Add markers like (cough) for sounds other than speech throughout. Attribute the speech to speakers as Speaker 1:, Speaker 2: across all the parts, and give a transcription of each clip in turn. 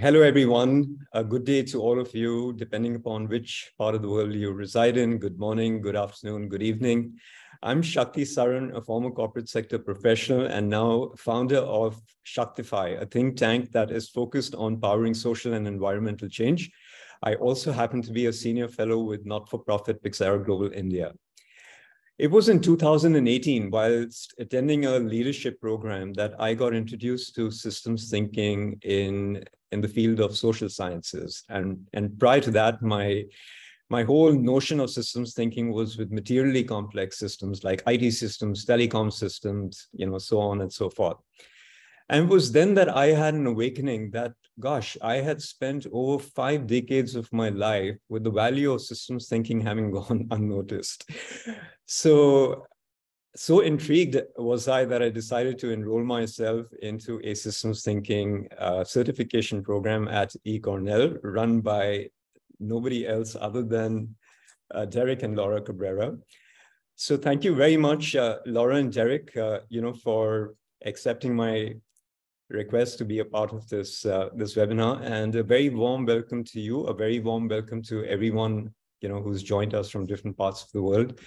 Speaker 1: hello, everyone. A good day to all of you, depending upon which part of the world you reside in. Good morning, good afternoon, good evening. I'm Shakti Saran, a former corporate sector professional and now founder of Shaktify, a think tank that is focused on powering social and environmental change. I also happen to be a senior fellow with not-for-profit Pixara Global India. It was in 2018, whilst attending a leadership program, that I got introduced to systems thinking in, in the field of social sciences. And, and prior to that, my, my whole notion of systems thinking was with materially complex systems like IT systems, telecom systems, you know, so on and so forth. And it was then that I had an awakening that, gosh, I had spent over five decades of my life with the value of systems thinking having (laughs) gone unnoticed. So, so intrigued was I that I decided to enroll myself into a systems thinking uh, certification program at eCornell run by nobody else other than uh, Derek and Laura Cabrera. So thank you very much, uh, Laura and Derek, uh, you know, for accepting my request to be a part of this uh, this webinar. And a very warm welcome to you a very warm welcome to everyone you know who's joined us from different parts of the world.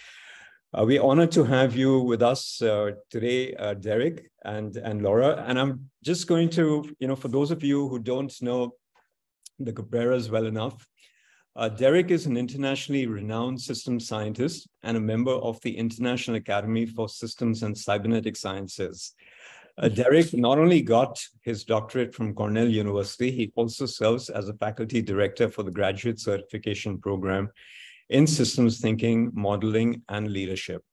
Speaker 1: Uh, we're honored to have you with us uh, today uh, derek and and laura. And i'm just going to you know for those of you who don't know the cabreras well enough uh, Derek is an internationally renowned systems scientist and a member of the International Academy for Systems and Cybernetic Sciences. Uh, Derek not only got his doctorate from Cornell University, he also serves as a faculty director for the graduate certification program in systems thinking, modeling, and leadership.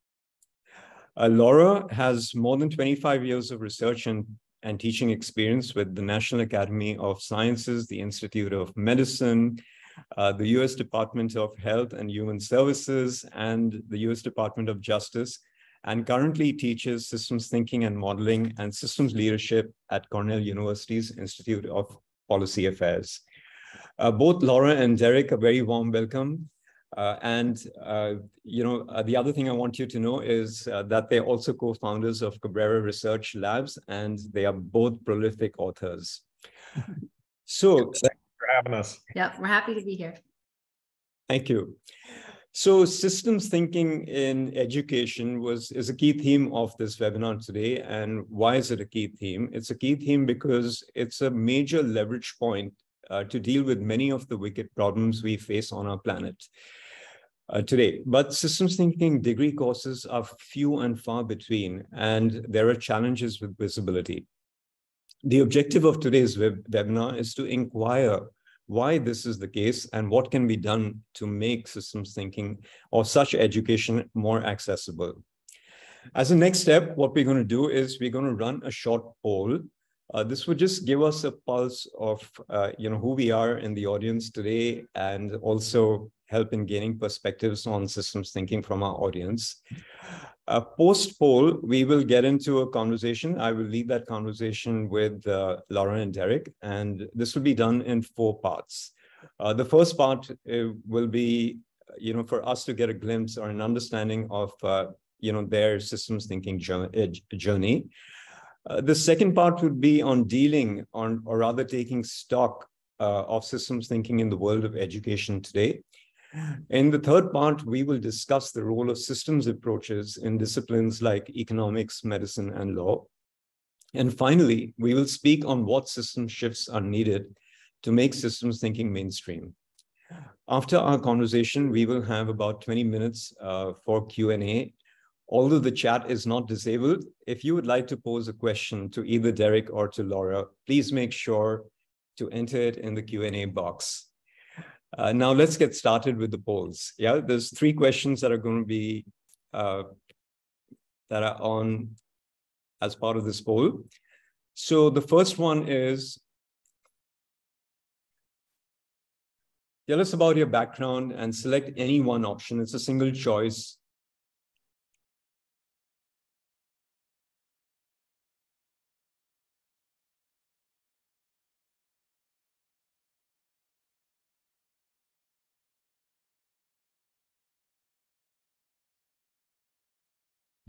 Speaker 1: Uh, Laura has more than 25 years of research and, and teaching experience with the National Academy of Sciences, the Institute of Medicine, uh, the US Department of Health and Human Services, and the US Department of Justice, and currently teaches systems thinking and modeling and systems leadership at Cornell University's Institute of Policy Affairs. Uh, both Laura and Derek, a very warm welcome. Uh, and, uh, you know, uh, the other thing I want you to know is uh, that they're also co-founders of Cabrera Research Labs, and they are both prolific authors. So,
Speaker 2: thanks for having us.
Speaker 3: Yeah, we're happy to be here.
Speaker 1: Thank you. So systems thinking in education was is a key theme of this webinar today. And why is it a key theme? It's a key theme because it's a major leverage point uh, to deal with many of the wicked problems we face on our planet uh, today. But systems thinking degree courses are few and far between, and there are challenges with visibility. The objective of today's web webinar is to inquire why this is the case and what can be done to make systems thinking or such education more accessible. As a next step, what we're going to do is we're going to run a short poll. Uh, this would just give us a pulse of uh, you know who we are in the audience today and also help in gaining perspectives on systems thinking from our audience. Uh, post poll, we will get into a conversation. I will lead that conversation with uh, Laura and Derek, and this will be done in four parts. Uh, the first part uh, will be, you know, for us to get a glimpse or an understanding of, uh, you know, their systems thinking journey. Uh, the second part would be on dealing on, or rather taking stock of systems thinking in the world of education today. In the third part, we will discuss the role of systems approaches in disciplines like economics, medicine, and law. And finally, we will speak on what system shifts are needed to make systems thinking mainstream. After our conversation, we will have about 20 minutes uh, for Q&A. Although the chat is not disabled, if you would like to pose a question to either Derek or to Laura, please make sure to enter it in the Q&A box. Uh, now let's get started with the polls. Yeah, there's three questions that are going to be uh, that are on as part of this poll. So the first one is, tell us about your background and select any one option. It's a single choice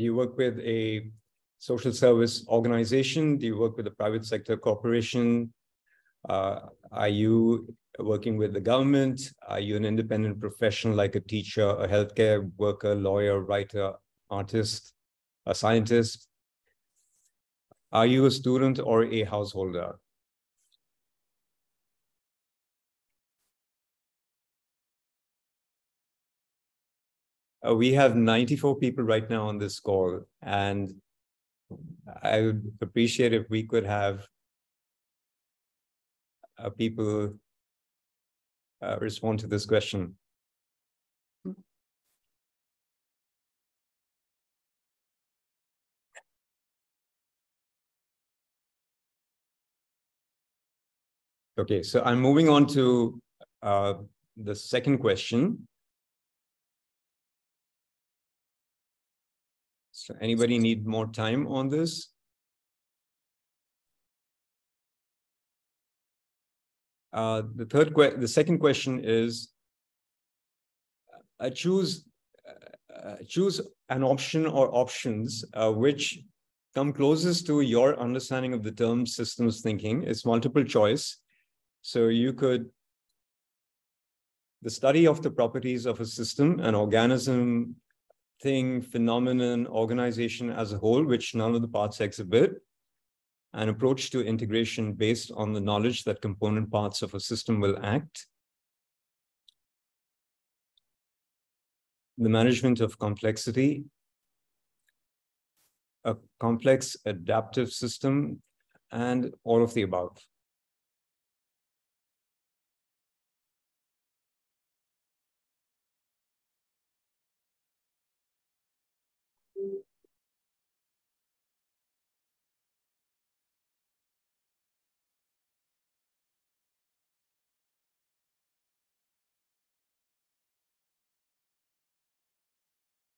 Speaker 1: Do you work with a social service organization? Do you work with a private sector corporation? Uh, are you working with the government? Are you an independent professional like a teacher, a healthcare worker, lawyer, writer, artist, a scientist? Are you a student or a householder? Uh, we have 94 people right now on this call, and I would appreciate if we could have uh, people uh, respond to this question. Okay, so I'm moving on to uh, the second question. Anybody need more time on this? Uh, the third the second question is uh, choose uh, choose an option or options uh, which come closest to your understanding of the term systems thinking. It's multiple choice. So you could the study of the properties of a system, an organism, thing, phenomenon, organization as a whole, which none of the parts exhibit, an approach to integration based on the knowledge that component parts of a system will act, the management of complexity, a complex adaptive system, and all of the above.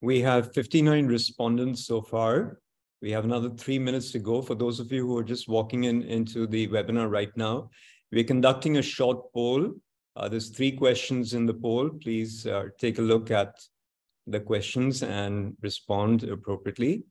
Speaker 1: We have 59 respondents so far. We have another three minutes to go. For those of you who are just walking in into the webinar right now, we're conducting a short poll. Uh, there's three questions in the poll. Please uh, take a look at the questions and respond appropriately.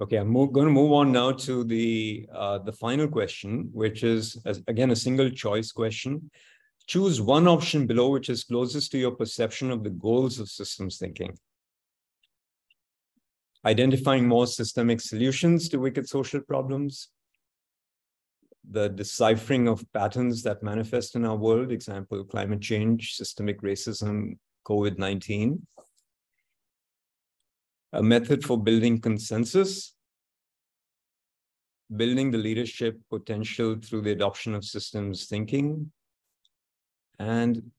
Speaker 1: Okay, I'm going to move on now to the uh, the final question, which is again a single choice question. Choose one option below which is closest to your perception of the goals of systems thinking. Identifying more systemic solutions to wicked social problems. The deciphering of patterns that manifest in our world, example, climate change, systemic racism, COVID-19 a method for building consensus, building the leadership potential through the adoption of systems thinking, and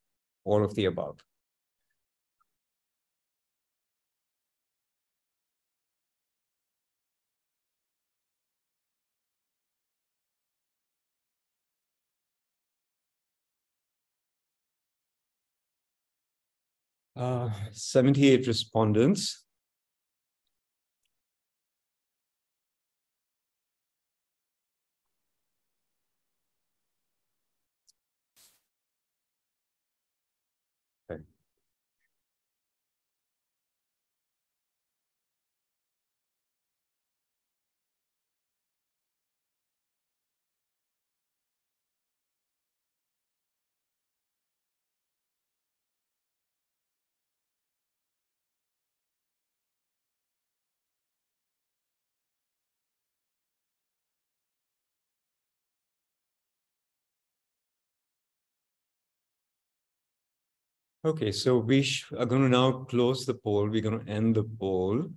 Speaker 1: all of the above. Uh, 78 respondents. Okay, so we are going to now close the poll. We're going to end the poll.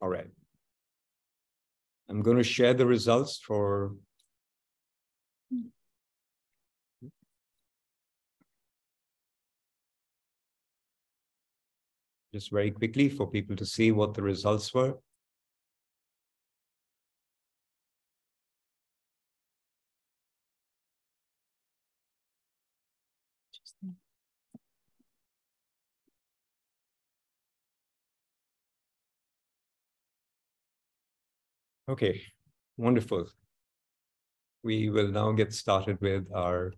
Speaker 1: All right. I'm going to share the results for just very quickly for people to see what the results were. Okay, wonderful. we will now get started with our,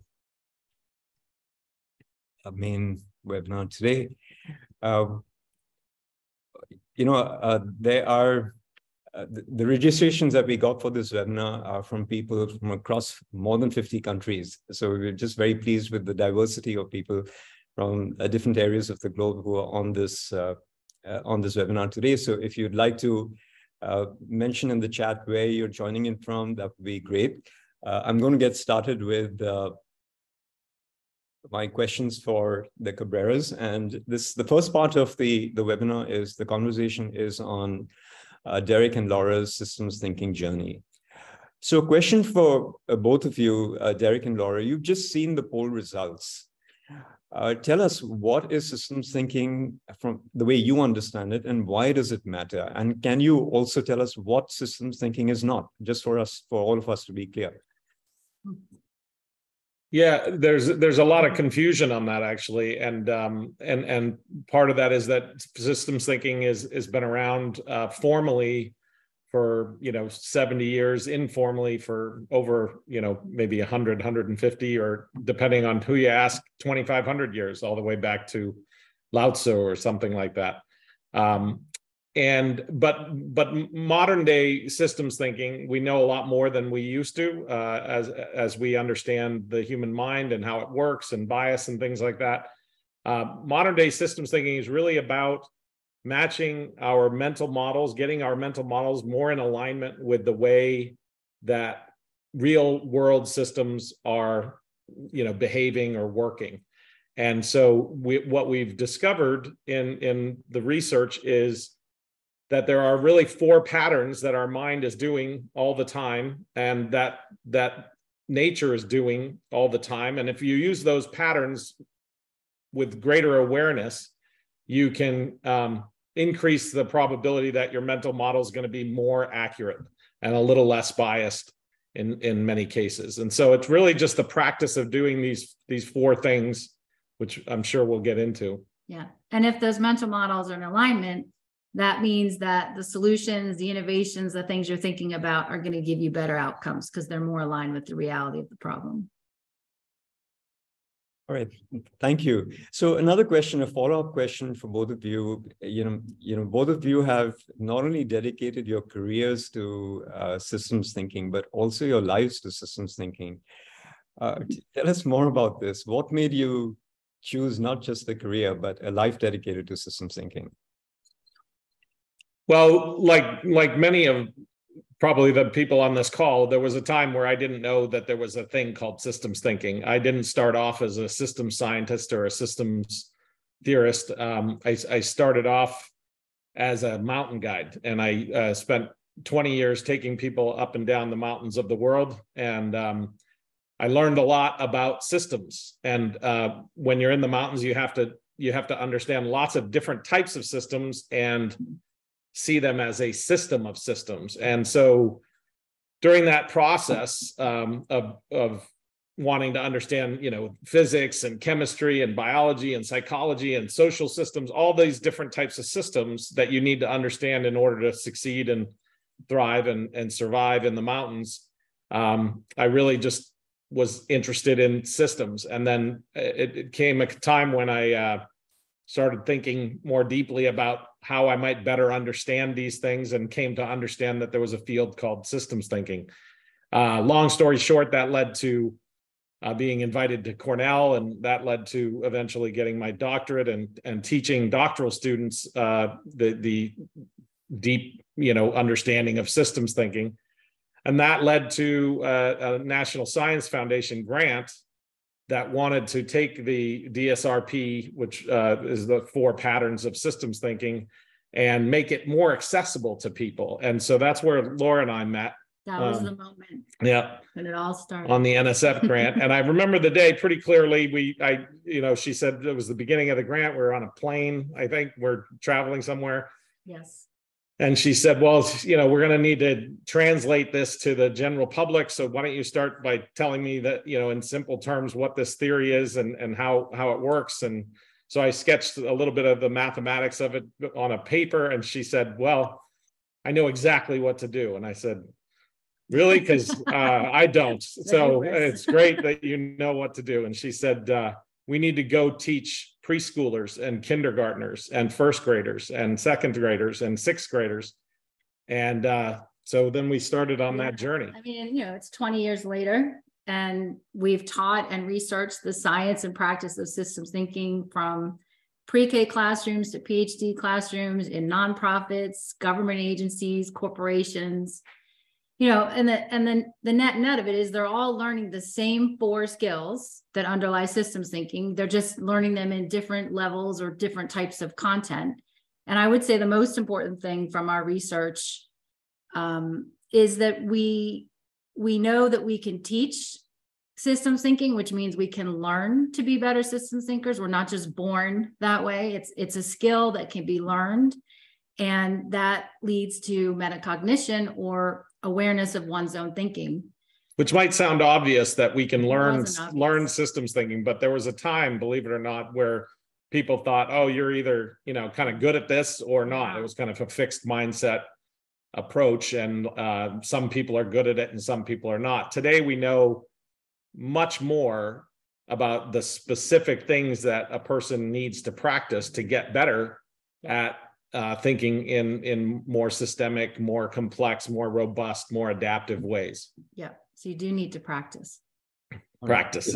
Speaker 1: main webinar today. Uh, you know, uh, there are uh, the, the, registrations that we got for this webinar are from people from across more than 50 countries. So we're just very pleased with the diversity of people from uh, different areas of the globe who are on this uh, uh, on this webinar today. So if you'd like to uh, mention in the chat where you're joining in from, that would be great. Uh, I'm going to get started with uh, my questions for the Cabreras. And this, the first part of the, the webinar is the conversation is on uh, Derek and Laura's systems thinking journey. So a question for uh, both of you, Derek and Laura, you've just seen the poll results. Uh, tell us what is systems thinking from the way you understand it and why does it matter? And can you also tell us what systems thinking is not, just for us, for all of us to be clear?
Speaker 2: Yeah, there's there's a lot of confusion on that actually, and um, and and part of that is that systems thinking is has been around uh, formally for you know 70 years informally for over you know maybe 100 150 or depending on who you ask 2500 years all the way back to lao tzu or something like that. Um, and but but modern day systems thinking we know a lot more than we used to uh, as as we understand the human mind and how it works and bias and things like that. Uh, modern day systems thinking is really about matching our mental models getting our mental models more in alignment with the way that real world systems are you know behaving or working. And so we, what we've discovered in in the research is that there are really four patterns that our mind is doing all the time and that that nature is doing all the time. And if you use those patterns with greater awareness you can um, increase the probability that your mental model is going to be more accurate and a little less biased in in many cases. And so it's really just the practice of doing these these four things which i'm sure we'll get into.
Speaker 3: Yeah. And if those mental models are in alignment that means that the solutions, the innovations, the things you're thinking about are going to give you better outcomes because they're more aligned with the reality of the problem.
Speaker 1: All right, thank you. So another question, a follow-up question for both of you. You know, you know, both of you have not only dedicated your careers to uh, systems thinking, but also your lives to systems thinking. Uh, tell us more about this. What made you choose not just a career, but a life dedicated to systems thinking?
Speaker 2: Well, like like many of probably the people on this call, there was a time where I didn't know that there was a thing called systems thinking. I didn't start off as a systems scientist or a systems theorist. Um, I, I, started off as a mountain guide, and I uh, spent 20 years taking people up and down the mountains of the world. And um, I learned a lot about systems. And uh, when you're in the mountains, you have to you have to understand lots of different types of systems and see them as a system of systems. And so during that process um, of, of wanting to understand, you know, physics and chemistry and biology and psychology and social systems, all these different types of systems that you need to understand in order to succeed and thrive and, and survive in the mountains. Um, I really just was interested in systems. And then it, it came a time when I uh, started thinking more deeply about how I might better understand these things and came to understand that there was a field called systems thinking. Uh, long story short, that led to uh, being invited to Cornell, and that led to eventually getting my doctorate and and teaching doctoral students uh, the the deep you know understanding of systems thinking, and that led to uh, a National Science Foundation grant that wanted to take the DSRP, which uh, is the four patterns of systems thinking, and make it more accessible to people. And so that's where Laura and I met.
Speaker 3: That was um, the moment.
Speaker 2: Yeah.
Speaker 3: When it all started.
Speaker 2: On the NSF (laughs) grant. and I remember the day pretty clearly. We, I, you know, she said it was the beginning of the grant. We are on a plane, I think. We're traveling somewhere.
Speaker 3: Yes
Speaker 2: and she said well you know we're going to need to translate this to the general public so why don't you start by telling me that you know in simple terms what this theory is and and how how it works and so i sketched a little bit of the mathematics of it on a paper and she said well i know exactly what to do and i said really? Because uh, I don't. (laughs) So it's great that you know what to do. And she said, uh, we need to go teach preschoolers and kindergartners and first graders and second graders and sixth graders. And uh, so then we started on that journey.
Speaker 3: I mean, you know, it's 20 years later and we've taught and researched the science and practice of systems thinking from pre-K classrooms to PhD classrooms in nonprofits, government agencies, corporations. You know, and the and then the net net of it is they're all learning the same four skills that underlie systems thinking. They're just learning them in different levels or different types of content. And I would say the most important thing from our research um, is that we we know that we can teach systems thinking which means we can learn to be better systems thinkers we're not just born that way it's it's a skill that can be learned and that leads to metacognition or awareness of one's own thinking.
Speaker 2: Which might sound obvious that we can learn learn systems thinking but there was a time believe it or not where people thought oh you're either you know kind of good at this or not. It was kind of a fixed mindset approach and uh, some people are good at it and some people are not. Today we know much more about the specific things that a person needs to practice to get better at uh, thinking in in more systemic more complex more robust more adaptive ways
Speaker 3: yeah so you do need to practice
Speaker 2: practice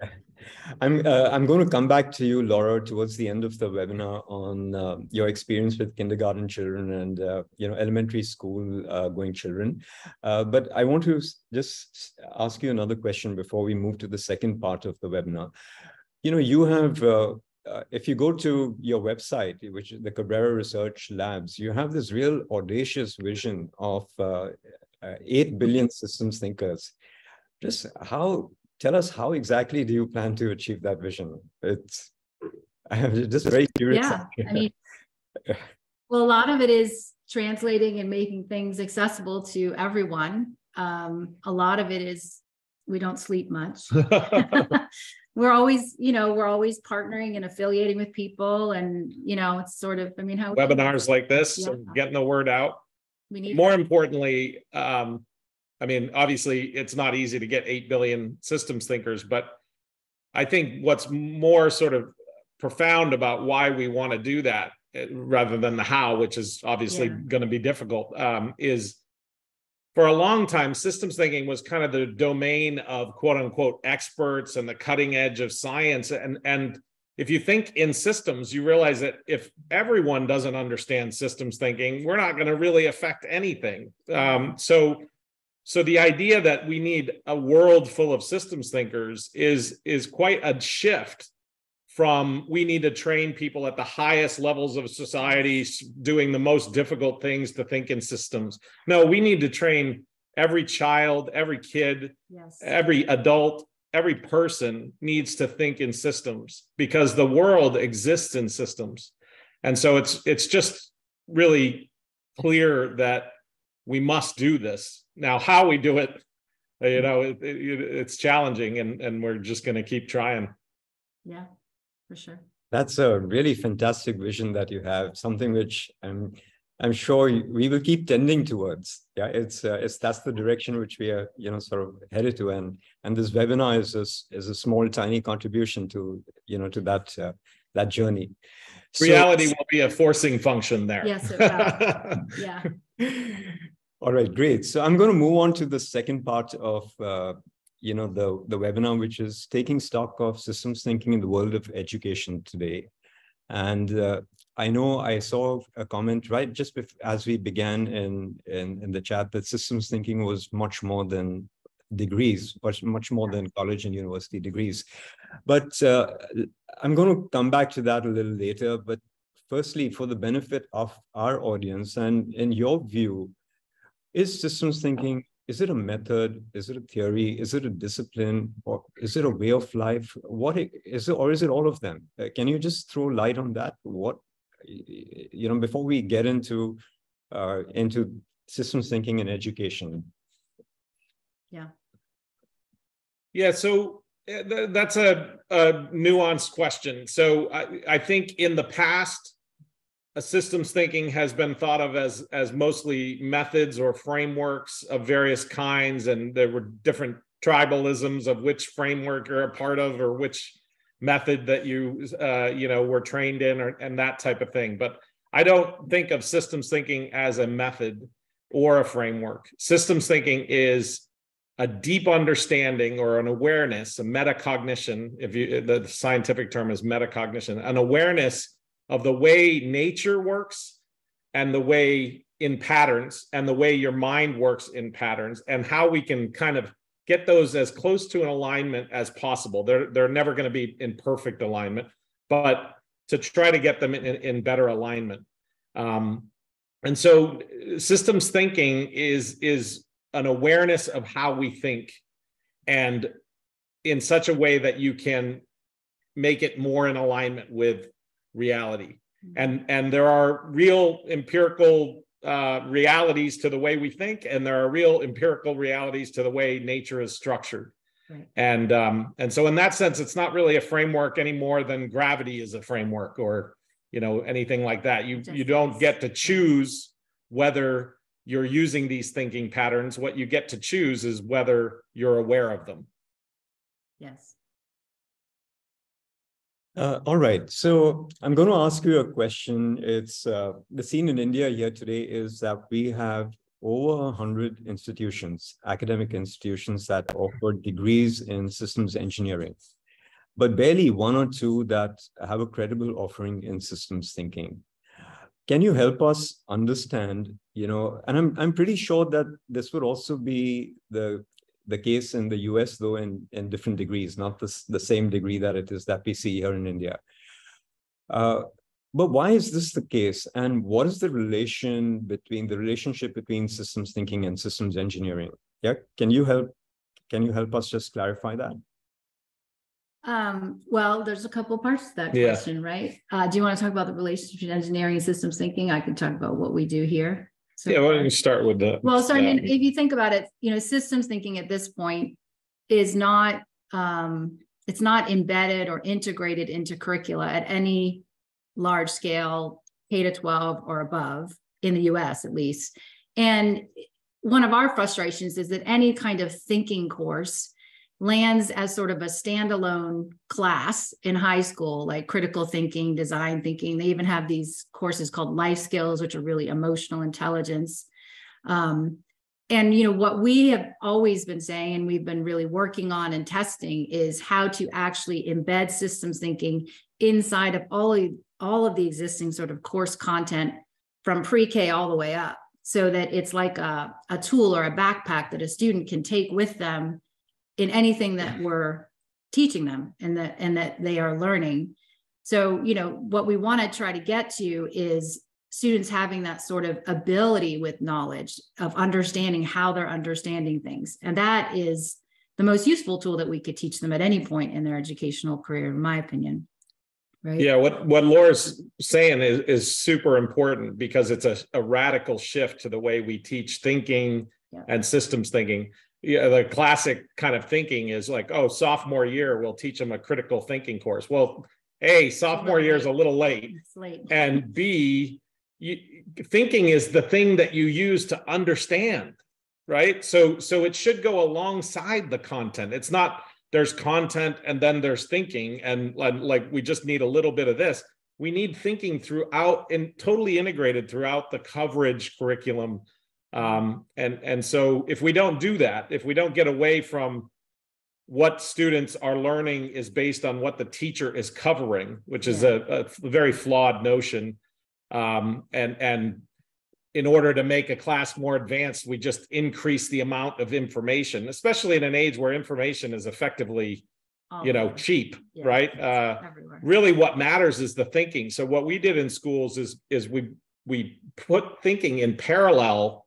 Speaker 2: (laughs)
Speaker 1: I'm uh, I'm going to come back to you, Laura, towards the end of the webinar on uh, your experience with kindergarten children and uh, you know elementary school uh, going children. Uh, but I want to just ask you another question before we move to the second part of the webinar. You know, you have. Uh, if you go to your website, which is the Cabrera Research Labs, you have this real audacious vision of 8 billion systems thinkers. Just how tell us how exactly do you plan to achieve that vision? It's (laughs) I'm just very curious.
Speaker 3: Yeah, I mean, (laughs) well, a lot of it is translating and making things accessible to everyone. Um, a lot of it is we don't sleep much. (laughs) we're always, you know, we're always partnering and affiliating with people, and you know, it's sort of, I mean, how
Speaker 2: webinars like this,
Speaker 3: Yeah.
Speaker 2: getting the word out.
Speaker 3: we need
Speaker 2: More importantly, um, I mean, obviously, it's not easy to get 8 billion systems thinkers, but I think what's more sort of profound about why we want to do that eh, rather than the how, which is obviously
Speaker 3: Yeah.
Speaker 2: going to be difficult, um, is for a long time, systems thinking was kind of the domain of quote unquote experts and the cutting edge of science. And, and if you think in systems, you realize that if everyone doesn't understand systems thinking, we're not going to really affect anything. Um, so, so the idea that we need a world full of systems thinkers is is quite a shift from we need to train people at the highest levels of society doing the most difficult things to think in systems. No, we need to train every child, every kid,
Speaker 3: yes.
Speaker 2: every adult, every person needs to think in systems because the world exists in systems. And so it's it's just really clear that we must do this. Now how we do it, you know, it, it, it's challenging and and we're just going to keep trying.
Speaker 3: Yeah, for sure.
Speaker 1: That's a really fantastic vision that you have. Something which I'm I'm sure we will keep tending towards. Yeah, it's uh, it's that's the direction which we are you know sort of headed to, and and this webinar is a, s- is a small tiny contribution to you know to that uh, that journey. So-
Speaker 2: Reality will be a forcing function there.
Speaker 3: Yes, it will. (laughs) Yeah.
Speaker 1: All right, great. So I'm going to move on to the second part of uh, you know the the webinar, which is taking stock of systems thinking in the world of education today. And uh, I know I saw a comment right just as we began in, in in the chat that systems thinking was much more than degrees, much much more than college and university degrees. But uh, I'm going to come back to that a little later. But firstly, for the benefit of our audience, and in your view, is systems thinking is it a method? Is it a theory? Is it a discipline? Or is it a way of life? What is it or is it all of them? Uh, can you just throw light on that? What you know before we get into uh, into systems thinking and education.
Speaker 2: Yeah, Yeah. so uh, that's a, a nuanced question. So I, I think in the past, a systems thinking has been thought of as as mostly methods or frameworks of various kinds and there were different tribalisms of which framework you're a part of or which method that you uh, you know were trained in or and that type of thing. But i don't think of systems thinking as a method or a framework. Systems thinking is a deep understanding or an awareness a metacognition if you the scientific term is metacognition an awareness of the way nature works and the way in patterns and the way your mind works in patterns and how we can kind of get those as close to an alignment as possible. They're they're never going to be in perfect alignment, but to try to get them in, in better alignment. Um, and so systems thinking is is an awareness of how we think and in such a way that you can make it more in alignment with reality mm-hmm. and and there are real empirical uh, realities to the way we think, and there are real empirical realities to the way nature is structured. Right. And um, and so in that sense, it's not really a framework any more than gravity is a framework or you know anything like that. You you don't get to choose whether you're using these thinking patterns. What you get to choose is whether you're aware of them.
Speaker 3: Yes.
Speaker 1: Uh, all right. So I'm going to ask you a question. It's uh, the scene in India here today is that we have over 100 institutions, academic institutions that offer degrees in systems engineering, but barely one or two that have a credible offering in systems thinking. Can you help us understand, you know, and I'm, I'm pretty sure that this would also be the the case in the US, though, in, in different degrees, not the, the same degree that it is that we see here in India. Uh, but why is this the case? And what is the relation between the relationship between systems thinking and systems engineering? Yeah, can you help? Can you help us just clarify that?
Speaker 3: Um, well, there's a couple parts to that yeah. question, right? Uh, do you want to talk about the relationship between engineering and systems thinking? I can talk about what we do here.
Speaker 2: So yeah, why don't you start with the?
Speaker 3: Well, so I mean, if you think about it, you know, systems thinking at this point is not um, it's not embedded or integrated into curricula at any large scale K to 12 or above in the US at least. And one of our frustrations is that any kind of thinking course lands as sort of a standalone class in high school, like critical thinking, design thinking. They even have these courses called life skills, which are really emotional intelligence. Um, and you know what we have always been saying and we've been really working on and testing is how to actually embed systems thinking inside of all of, all of the existing sort of course content from pre-k all the way up so that it's like a, a tool or a backpack that a student can take with them in anything that we're teaching them and that and that they are learning. So you know what we want to try to get to is students having that sort of ability with knowledge of understanding how they're understanding things. And that is the most useful tool that we could teach them at any point in their educational career in my opinion
Speaker 2: right? Yeah what what laura's saying is, is super important because it's a, a radical shift to the way we teach thinking yeah. and systems thinking yeah, the classic kind of thinking is like, oh, sophomore year, we'll teach them a critical thinking course. Well, A, sophomore year is a little late.
Speaker 3: late.
Speaker 2: And B, you, thinking is the thing that you use to understand, right? So, so it should go alongside the content. It's not there's content and then there's thinking, and like we just need a little bit of this. We need thinking throughout and totally integrated throughout the coverage curriculum um, and, and so if we don't do that, if we don't get away from what students are learning is based on what the teacher is covering, which is a, a very flawed notion. Um, and, and in order to make a class more advanced, we just increase the amount of information, especially in an age where information is effectively, you know, cheap, yeah, right? Uh, really, what matters is the thinking. So what we did in schools is is we we put thinking in parallel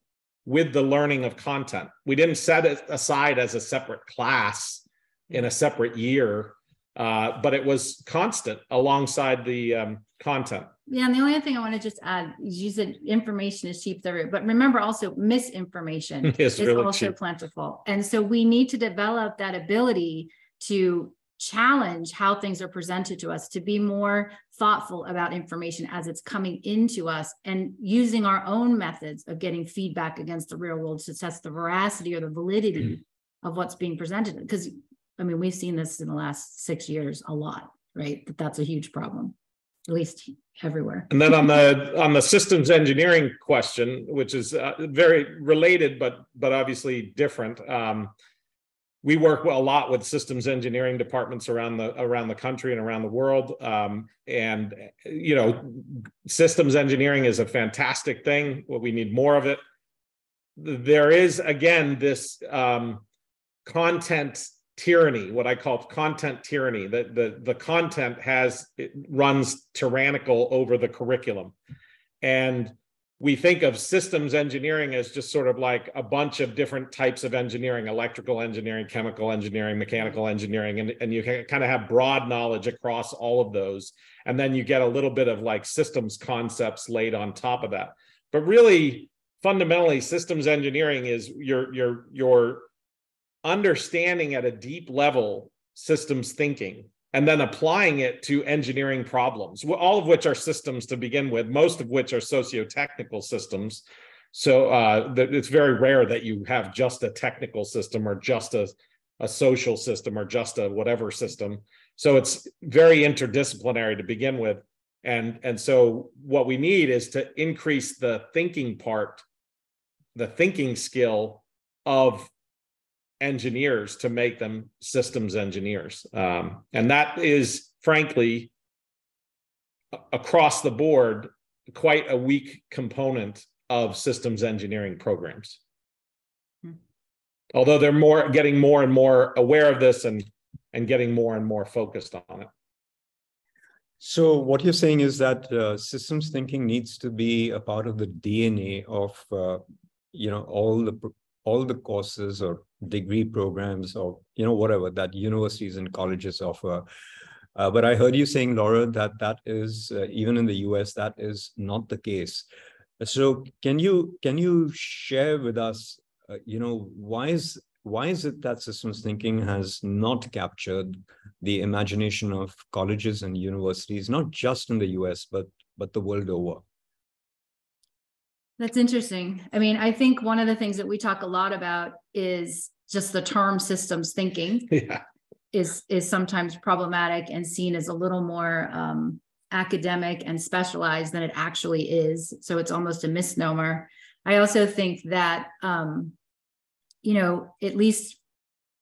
Speaker 2: with the learning of content. We didn't set it aside as a separate class in a separate year, uh, but it was constant alongside the um, content.
Speaker 3: Yeah, and the only thing I want to just add is you said information is cheap but remember also misinformation (laughs) is really also cheap. plentiful. And so we need to develop that ability to challenge how things are presented to us, to be more thoughtful about information as it's coming into us and using our own methods of getting feedback against the real world to test the veracity or the validity mm-hmm. of what's being presented. Because, I mean, we've seen this in the last six years a lot, right? That that's a huge problem, at least everywhere.
Speaker 2: And then on the on the systems engineering question, which is uh, very related but but obviously different. Um, we work a lot with systems engineering departments around the around the country and around the world. Um, and you know systems engineering is a fantastic thing What we need more of it. There is again this um, content tyranny what i call content tyranny that the the content has runs tyrannical over the curriculum. And we think of systems engineering as just sort of like a bunch of different types of engineering electrical engineering chemical engineering mechanical engineering and, and you can kind of have broad knowledge across all of those. And then you get a little bit of like systems concepts laid on top of that. But really fundamentally systems engineering is your your your understanding at a deep level systems thinking and then applying it to engineering problems, all of which are systems to begin with, most of which are socio-technical systems. So uh, it's very rare that you have just a technical system or just a, a social system or just a whatever system. So it's very interdisciplinary to begin with. And, and so what we need is to increase the thinking part, the thinking skill of engineers to make them systems engineers. Um, and that is, frankly, across the board, quite a weak component of systems engineering programs. Hmm. Although they're more getting more and more aware of this and and getting more and more focused on it.
Speaker 1: So what you're saying is that uh, systems thinking needs to be a part of the DNA of uh, you know all the all the courses or degree programs or you know whatever that universities and colleges offer. Uh, but i heard you saying laura that that is uh, even in the us that is not the case. So can you can you share with us uh, you know why is why is it that systems thinking has not captured the imagination of colleges and universities not just in the us but but the world over
Speaker 3: that's interesting. I mean, I think one of the things that we talk a lot about is just the term systems thinking (laughs) yeah. is is sometimes problematic and seen as a little more um, academic and specialized than it actually is. So it's almost a misnomer. I also think that um, you know, at least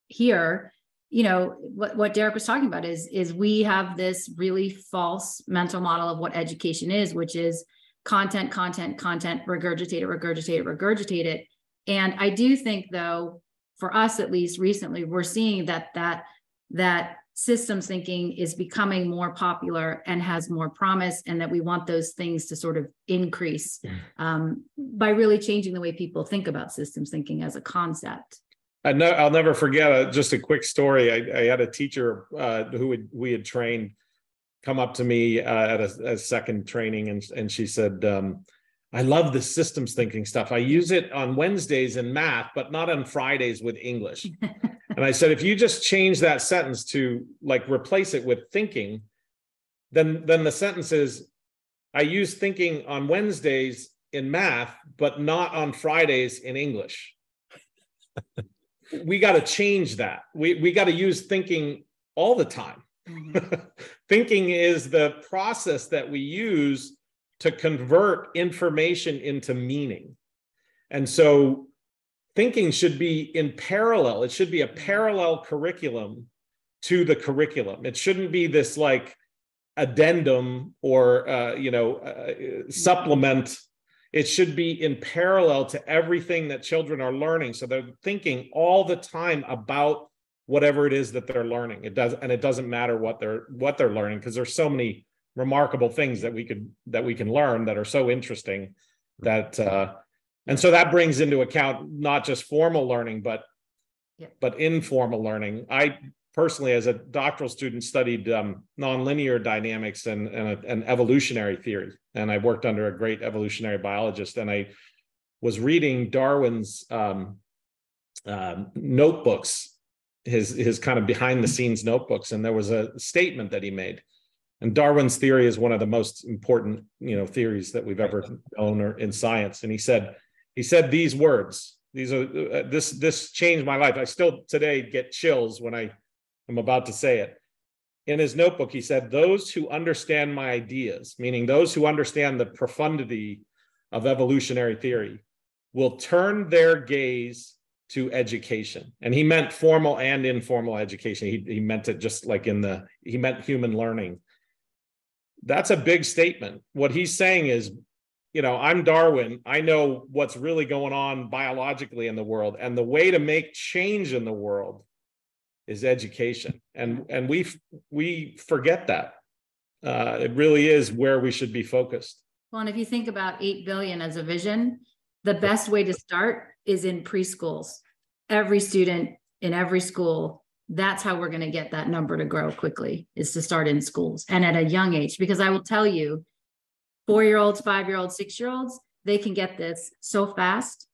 Speaker 3: here, you know, what, what Derek was talking about is is we have this really false mental model of what education is, which is content, content, content, regurgitate it, regurgitate it, regurgitate it. And I do think, though, for us at least recently, we're seeing that that that systems thinking is becoming more popular and has more promise, and that we want those things to sort of increase um, by really changing the way people think about systems thinking as a concept.
Speaker 2: I know I'll never forget a, just a quick story. I, I had a teacher uh, who would, we had trained come up to me uh, at a, a, second training and, and she said, um, I love the systems thinking stuff. I use it on Wednesdays in math, but not on Fridays with English. (laughs) and I said, if you just change that sentence to like replace it with thinking, then then the sentence is, I use thinking on Wednesdays in math, but not on Fridays in English. (laughs) we got to change that. We we got to use thinking all the time. Mm-hmm. (laughs) Thinking is the process that we use to convert information into meaning. And so thinking should be in parallel, it should be a parallel curriculum to the curriculum. It shouldn't be this like addendum or uh, you know uh, supplement it should be in parallel to everything that children are learning so they're thinking all the time about whatever it is that they're learning. It does, and it doesn't matter what they're what they're learning because there's so many remarkable things that we could that we can learn that are so interesting that uh, and so that brings into account not just formal learning but yeah. but informal learning. I personally, as a doctoral student, studied um, nonlinear dynamics and and, and evolutionary theory, and I worked under a great evolutionary biologist, and I was reading Darwin's um, uh, notebooks his his kind of behind the scenes notebooks, and there was a statement that he made. And Darwin's theory is one of the most important, you know, theories that we've ever known or in science. And he said, he said these words. These are uh, this this changed my life. I still today get chills when I am about to say it. In his notebook, he said, "Those who understand my ideas, meaning those who understand the profundity of evolutionary theory, will turn their gaze to education. And he meant formal and informal education. He, he meant it just like in the he meant human learning. That's a big statement. What he's saying is you know i'm darwin. I know what's really going on biologically in the world. And the way to make change in the world is education. And and we we forget that. Uh, it really is where we should be focused.
Speaker 3: Well and if you think about 8 billion as a vision the best way to start is in preschools. Every student in every school, that's how we're going to get that number to grow quickly is to start in schools and at a young age. Because I will tell you, four year olds, five year olds, six year olds, they can get this so fast.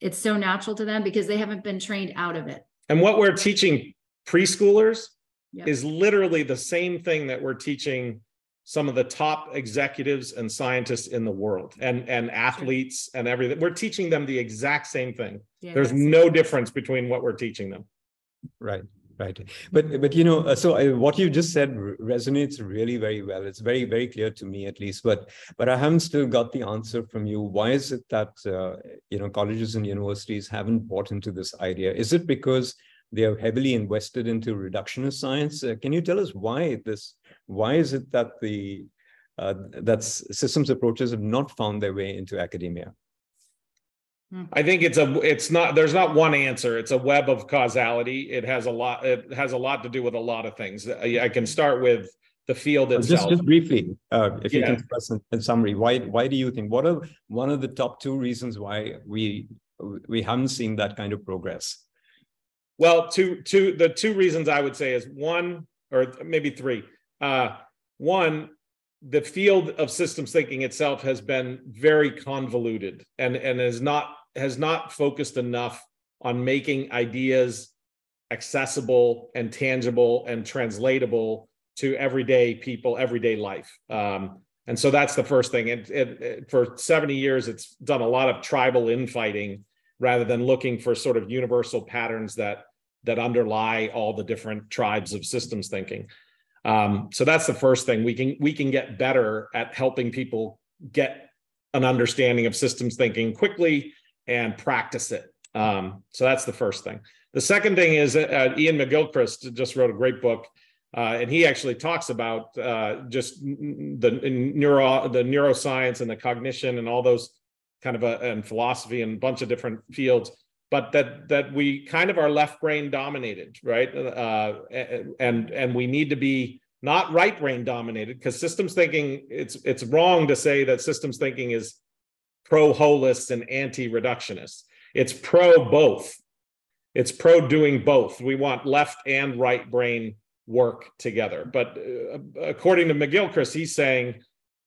Speaker 3: It's so natural to them because they haven't been trained out of it.
Speaker 2: And what we're teaching preschoolers yep. is literally the same thing that we're teaching some of the top executives and scientists in the world and and athletes and everything. We're teaching them the exact same thing. Yeah, there's no difference between what we're teaching them.
Speaker 1: Right right. But but you know uh, so I, what you just said resonates really very well. It's very very clear to me at least. But but i haven't still got the answer from you. Why is it that uh, you know colleges and universities haven't bought into this idea? Is it because they are heavily invested into reductionist science uh, can you tell us why this why is it that the uh, that systems approaches have not found their way into academia?
Speaker 2: Hmm. I think it's a it's not there's not one answer. It's a web of causality. It has a lot it has a lot to do with a lot of things. I, can start with the field itself.
Speaker 1: Just, just briefly, uh, if yeah. you can press in, in summary, why why do you think what are one of the top two reasons why we we haven't seen that kind of progress?
Speaker 2: Well, two two the two reasons I would say is one or maybe three. Uh, one, the field of systems thinking itself has been very convoluted and and has not has not focused enough on making ideas accessible and tangible and translatable to everyday people everyday life um, and so that's the first thing and, and, for 70 years it's done a lot of tribal infighting rather than looking for sort of universal patterns that that underlie all the different tribes of systems thinking um, so that's the first thing we can we can get better at helping people get an understanding of systems thinking quickly and practice it. Um, so that's the first thing. The second thing is uh, Iain McGilchrist just wrote a great book, uh, and he actually talks about uh, just the neuro the neuroscience and the cognition and all those kind of a, and philosophy and a bunch of different fields but that that we kind of are left brain dominated, right? Uh, and and we need to be not right brain dominated because systems thinking it's it's wrong to say that systems thinking is pro holist and anti reductionist. It's pro both. It's pro doing both. We want left and right brain work together. But uh, according to McGilchrist, he's saying,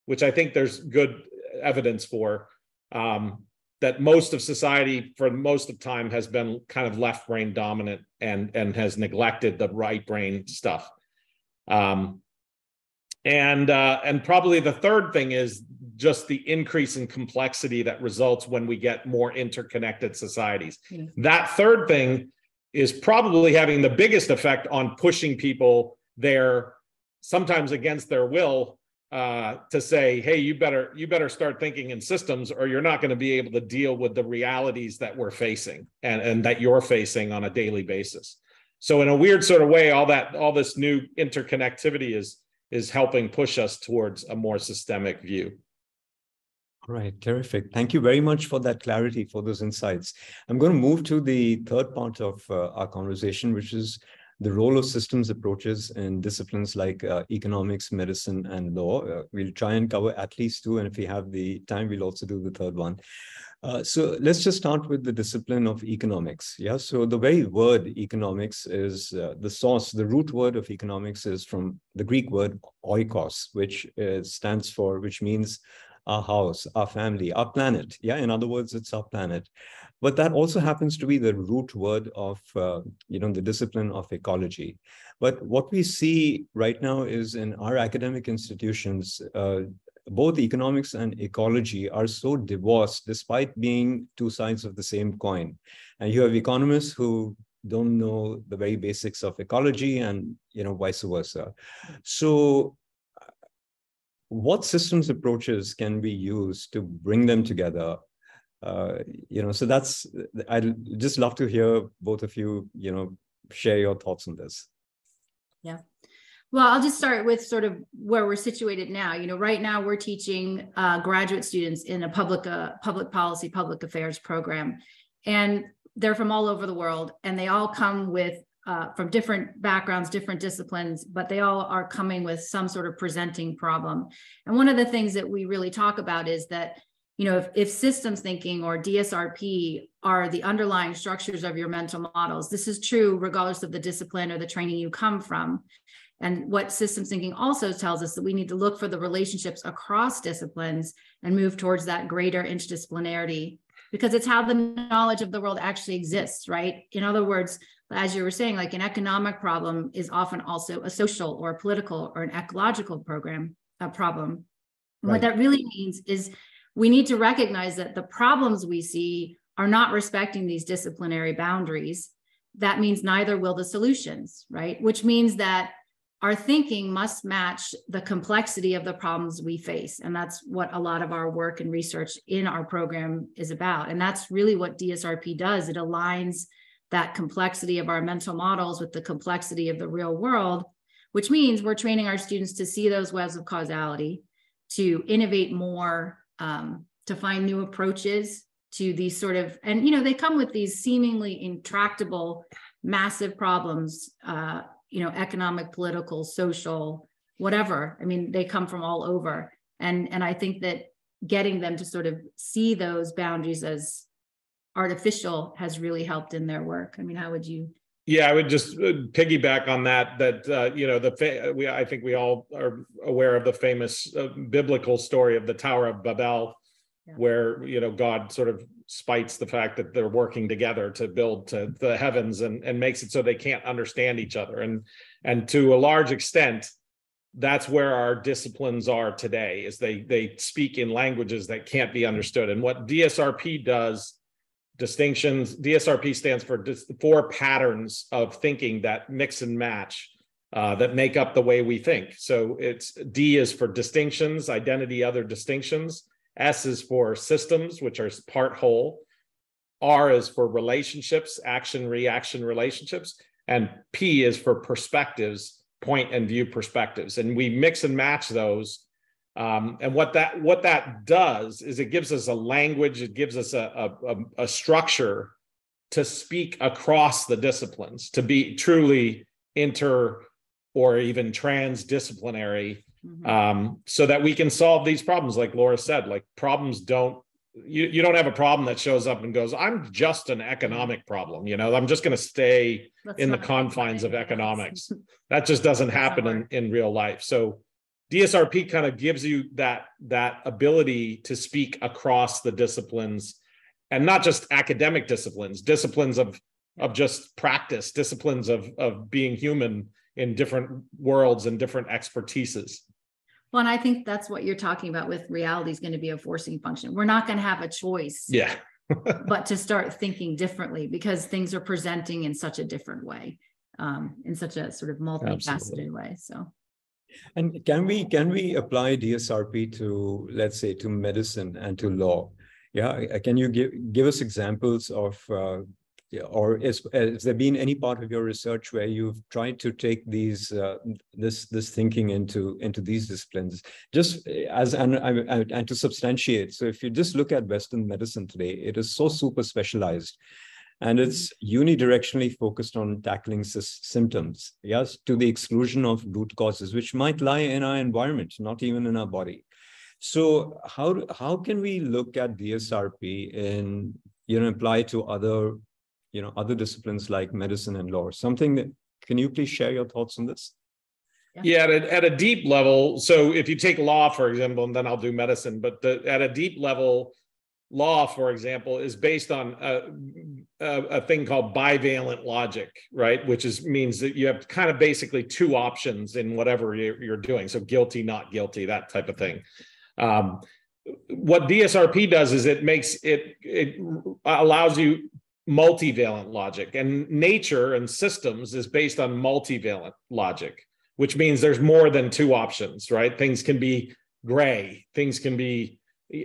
Speaker 2: which I think there's good evidence for, um, that most of society for most of time has been kind of left brain dominant and and has neglected the right brain stuff um, and uh, and probably the third thing is just the increase in complexity that results when we get more interconnected societies yeah. that third thing is probably having the biggest effect on pushing people there sometimes against their will uh, to say, hey, you better you better start thinking in systems, or you're not going to be able to deal with the realities that we're facing and, and that you're facing on a daily basis. So in a weird sort of way, all that all this new interconnectivity is is helping push us towards a more systemic view.
Speaker 1: All right, terrific. Thank you very much for that clarity, for those insights. I'm going to move to the third part of uh, our conversation, which is the role of systems approaches in disciplines like uh, economics, medicine, and law. Uh, we'll try and cover at least two, and if we have the time, we'll also do the third one. Uh, so let's just start with the discipline of economics. Yeah, so the very word economics is uh, the source, the root word of economics is from the Greek word oikos, which uh, stands for, which means our house, our family, our planet. Yeah, in other words, it's our planet. But that also happens to be the root word of, uh, you know, the discipline of ecology. But what we see right now is in our academic institutions, uh, both economics and ecology are so divorced despite being two sides of the same coin. And you have economists who don't know the very basics of ecology and you know vice versa. So what systems approaches can we use to bring them together? Uh, you know, so that's I'd just love to hear both of you, you know, share your thoughts on this.
Speaker 3: Yeah. Well, I'll just start with sort of where we're situated now. You know, right now we're teaching uh, graduate students in a public uh, public policy, public affairs program, and they're from all over the world, and they all come with uh, from different backgrounds, different disciplines, but they all are coming with some sort of presenting problem. And one of the things that we really talk about is that you know, if, if systems thinking or DSRP are the underlying structures of your mental models, this is true regardless of the discipline or the training you come from. And what systems thinking also tells us that we need to look for the relationships across disciplines and move towards that greater interdisciplinarity because it's how the knowledge of the world actually exists, right? In other words, as you were saying, like an economic problem is often also a social or a political or an ecological program, a problem. Right. What that really means is we need to recognize that the problems we see are not respecting these disciplinary boundaries. That means neither will the solutions, right? Which means that our thinking must match the complexity of the problems we face. And that's what a lot of our work and research in our program is about. And that's really what DSRP does. It aligns that complexity of our mental models with the complexity of the real world, which means we're training our students to see those webs of causality, to innovate more, um, to find new approaches to these sort of, and you know, they come with these seemingly intractable, massive problems uh, you know, economic, political, social, whatever. I mean, they come from all over. And, and I think that getting them to sort of see those boundaries as artificial has really helped in their work. I mean, how would you?
Speaker 2: Yeah, I would just uh, piggyback on that. That uh, you know, the fa- we I think we all are aware of the famous uh, biblical story of the Tower of Babel, yeah. where you know God sort of spites the fact that they're working together to build to the heavens and, and makes it so they can't understand each other. And and to a large extent, that's where our disciplines are today, is they they speak in languages that can't be understood. And what DSRP does, distinctions, DSRP stands for four patterns of thinking that mix and match. Uh, that make up the way we think. So it's D is for distinctions, identity, other distinctions. S is for systems, which are part whole. R is for relationships, action, reaction relationships. And P is for perspectives, point and view perspectives. And we mix and match those. Um, and what that what that does is it gives us a language, it gives us a, a, a structure to speak across the disciplines, to be truly inter or even transdisciplinary mm-hmm. um, so that we can solve these problems like laura said like problems don't you, you don't have a problem that shows up and goes i'm just an economic problem you know i'm just going to stay That's in the confines of economics. (laughs) That just doesn't happen in, in real life. So dsrp kind of gives you that that ability to speak across the disciplines and not just academic disciplines disciplines of of just practice disciplines of of being human in different worlds and different expertises
Speaker 3: well, and I think that's what you're talking about with reality is going to be a forcing function. We're not going to have a choice.
Speaker 2: Yeah. (laughs)
Speaker 3: but to start thinking differently because things are presenting in such a different way, um, in such a sort of multifaceted Absolutely. way. So
Speaker 1: and can we can we apply DSRP to let's say to medicine and to law? Yeah, can you give give us examples of uh, or is, has there been any part of your research where you've tried to take these uh, this this thinking into into these disciplines? Just as and, and, and to substantiate. So if you just look at western medicine today it is so super specialized and it's unidirectionally focused on tackling symptoms yes to the exclusion of root causes which might lie in our environment not even in our body. So how how can we look at dsrp and you know apply to other you know other disciplines like medicine and law? Something that can you please share your thoughts on this?
Speaker 2: Yeah, at a, at a deep level. So if you take law, for example, and then I'll do medicine, but the, at a deep level, law, for example, is based on a, a, a, thing called bivalent logic, right? Which is means that you have kind of basically two options in whatever you're, doing. So guilty, not guilty, that type of thing. Um, what DSRP does is it makes it it allows you multivalent logic, and nature and systems is based on multivalent logic, which means there's more than two options, right? Things can be gray, things can be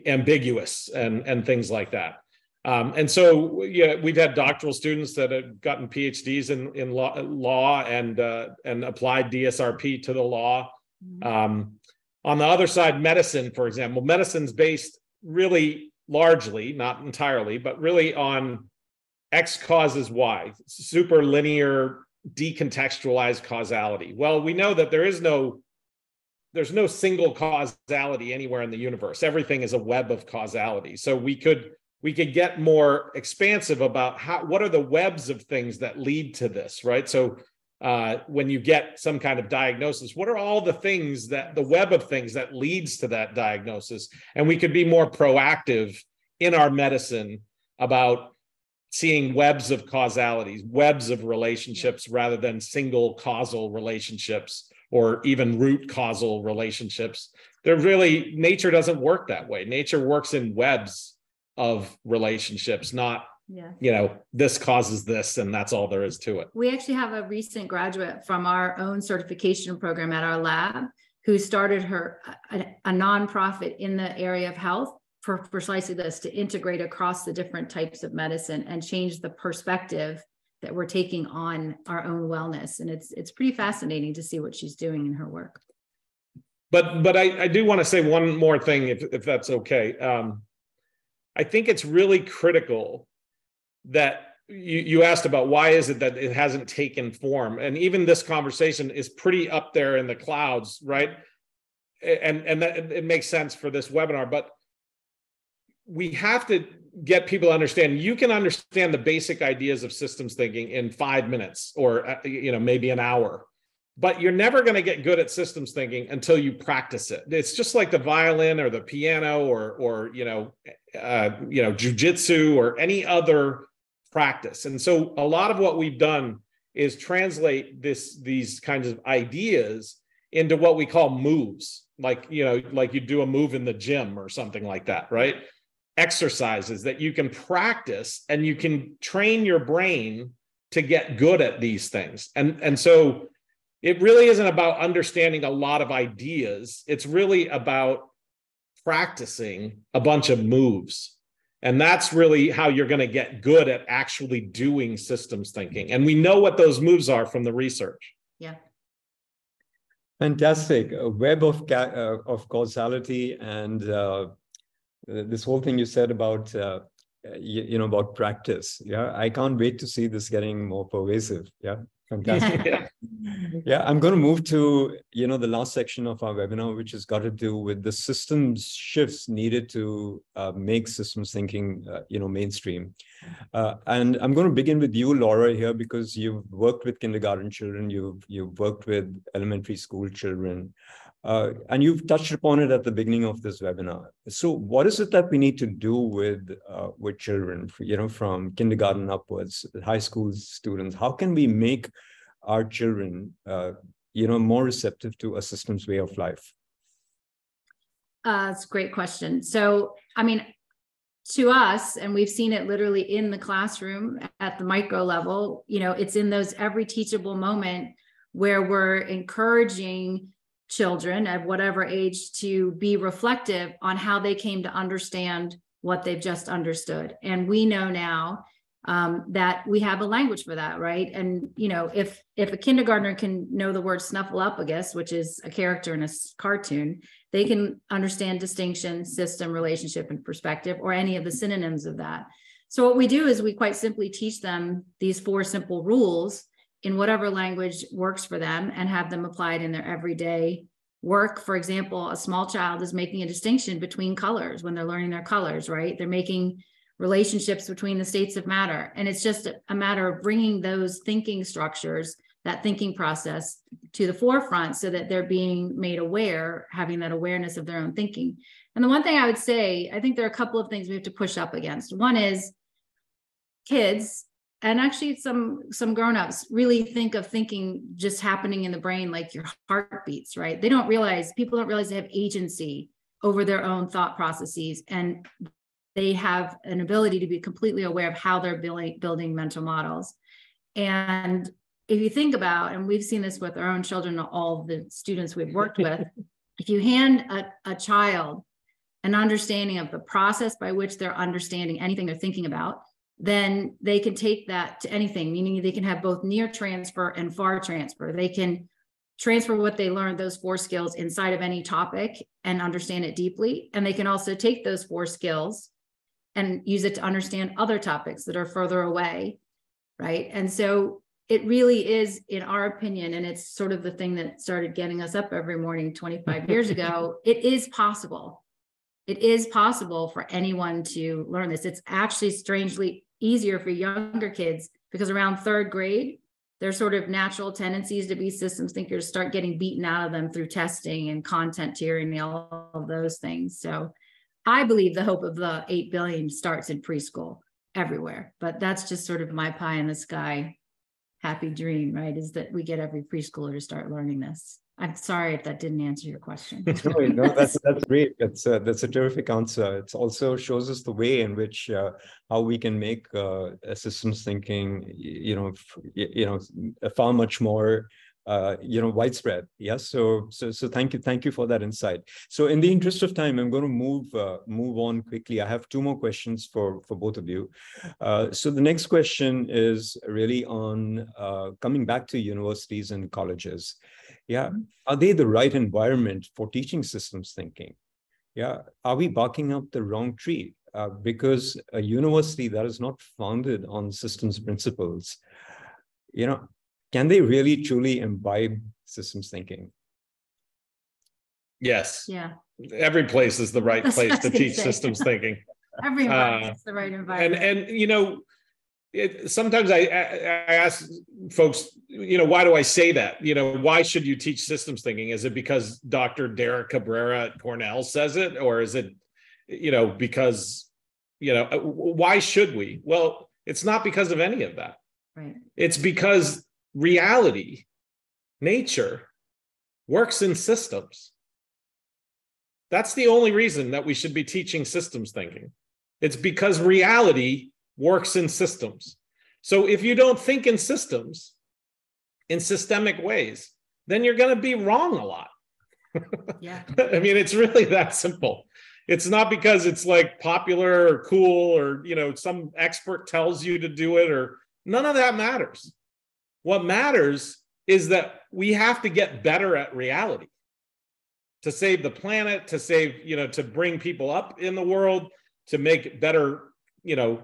Speaker 2: ambiguous and and things like that. Um, and so yeah, we've had doctoral students that have gotten PhDs in in law, law and uh, and applied DSRP to the law. Mm-hmm. Um, on the other side, medicine, for example, medicine's based really largely, not entirely, but really on X causes Y, super linear, decontextualized causality. Well, we know that there is no there's no single causality anywhere in the universe. Everything is a web of causality. So we could we could get more expansive about how what are the webs of things that lead to this, right? So uh, when you get some kind of diagnosis, what are all the things that the web of things that leads to that diagnosis? And we could be more proactive in our medicine about seeing webs of causalities, webs of relationships rather than single causal relationships or even root causal relationships. They're really, nature doesn't work that way. Nature works in webs of relationships, not
Speaker 3: yeah.
Speaker 2: you know, this causes this and that's all there is to it.
Speaker 3: We actually have a recent graduate from our own certification program at our lab who started her a, a nonprofit in the area of health for precisely this to integrate across the different types of medicine and change the perspective that we're taking on our own wellness. And it's it's pretty fascinating to see what she's doing in her work.
Speaker 2: But but i, I do want to say one more thing if, if that's okay. Um, i think it's really critical that you, you asked about why is it that it hasn't taken form? And even this conversation is pretty up there in the clouds right? And and that it makes sense for this webinar but we have to get people to understand you can understand the basic ideas of systems thinking in five minutes or uh, you know maybe an hour but you're never going to get good at systems thinking until you practice it it's just like the violin or the piano or or you know uh, you know jujitsu or any other practice. And so a lot of what we've done is translate this these kinds of ideas into what we call moves. Like, you know, like you do a move in the gym or something like that, right? Exercises that you can practice and you can train your brain to get good at these things. And and so it really isn't about understanding a lot of ideas. It's really about practicing a bunch of moves and that's really how you're going to get good at actually doing systems thinking. And we know what those moves are from the research.
Speaker 3: Yeah.
Speaker 1: Fantastic. A web of, uh, of causality and uh, this whole thing you said about, uh, you, you, know, about practice. Yeah. I can't wait to see this getting more pervasive. Yeah. Fantastic. yeah. (laughs) yeah, I'm going to move to, you know, the last section of our webinar, which has got to do with the systems shifts needed to uh, make systems thinking, uh, you know, mainstream. Uh, and I'm going to begin with you, Laura, here, because you've worked with kindergarten children, you've, you've worked with elementary school children, uh, and you've touched upon it at the beginning of this webinar. So what is it that we need to do with, uh, with children, you know, from kindergarten upwards, high school students? How can we make our children, uh, you know, more receptive to a systems way of life?
Speaker 3: Uh, that's a great question. So, I mean, to us, and we've seen it literally in the classroom at the micro level, you know, it's in those every teachable moment where we're encouraging children at whatever age to be reflective on how they came to understand what they've just understood. And we know now um, that we have a language for that, right? And you know, if if a kindergartner can know the word snuffleupagus, which is a character in a cartoon, they can understand distinction, system, relationship, and perspective, or any of the synonyms of that. So what we do is we quite simply teach them these four simple rules in whatever language works for them and have them applied in their everyday work. For example, a small child is making a distinction between colors when they're learning their colors, right? They're making relationships between the states of matter. And it's just a matter of bringing those thinking structures that thinking process to the forefront so that they're being made aware, having that awareness of their own thinking. And the one thing I would say, I think there are a couple of things we have to push up against. One is kids and actually some some grown-ups really think of thinking just happening in the brain like your heartbeats right? They don't realize people don't realize they have agency over their own thought processes and they have an ability to be completely aware of how they're building building mental models. And if you think about and we've seen this with our own children all the students we've worked (laughs) with if you hand a, a child an understanding of the process by which they're understanding anything they're thinking about then they can take that to anything, meaning they can have both near transfer and far transfer. They can transfer what they learned, those four skills inside of any topic and understand it deeply. And they can also take those four skills and use it to understand other topics that are further away. Right. And so it really is, in our opinion, and it's sort of the thing that started getting us up every morning 25 (laughs) years ago, it is possible. It is possible for anyone to learn this. It's actually strangely easier for younger kids because around third grade, their sort of natural tendencies to be systems thinkers start getting beaten out of them through testing and content tiering, all of those things. So I believe the hope of the 8 billion starts in preschool everywhere, but that's just sort of my pie in the sky happy dream, right? Is that we get every preschooler to start learning this. I'm sorry if that didn't answer your question. (laughs)
Speaker 1: no, no, that's that's great. That's a, that's a terrific answer. It also shows us the way in which uh, how we can make uh, systems thinking, you know, you know, far much more uh, you know widespread. Yes so so so thank you thank you for that insight. So in the interest of time i'm going to move uh, move on quickly. I have two more questions for for both of you. Uh, so the next question is really on uh, coming back to universities and colleges. Yeah mm-hmm. are they the right environment for teaching systems thinking? Yeah are we barking up the wrong tree? Uh, because a university that is not founded on systems principles you know can they really truly imbibe systems thinking?
Speaker 2: Yes.
Speaker 3: Yeah.
Speaker 2: Every place is the right (laughs) place to teach systems thinking. (laughs)
Speaker 3: Every uh, is the right environment.
Speaker 2: And and you know, it, sometimes I, I ask folks, you know, why do I say that? You know, why should you teach systems thinking? Is it because Dr. Derek Cabrera at Cornell says it, or is it, you know, because, you know, why should we? Well, it's not because of any of that.
Speaker 3: Right.
Speaker 2: It's because reality, nature, works in systems. That's the only reason that we should be teaching systems thinking. It's because reality works in systems. So if you don't think in systems, in systemic ways, then you're going to be wrong a lot. (laughs)
Speaker 3: Yeah.
Speaker 2: I mean, it's really that simple. It's not because it's like popular or cool or, you know, some expert tells you to do it or none of that matters. What matters is that we have to get better at reality to save the planet, to save, you know, to bring people up in the world, to make better, you know,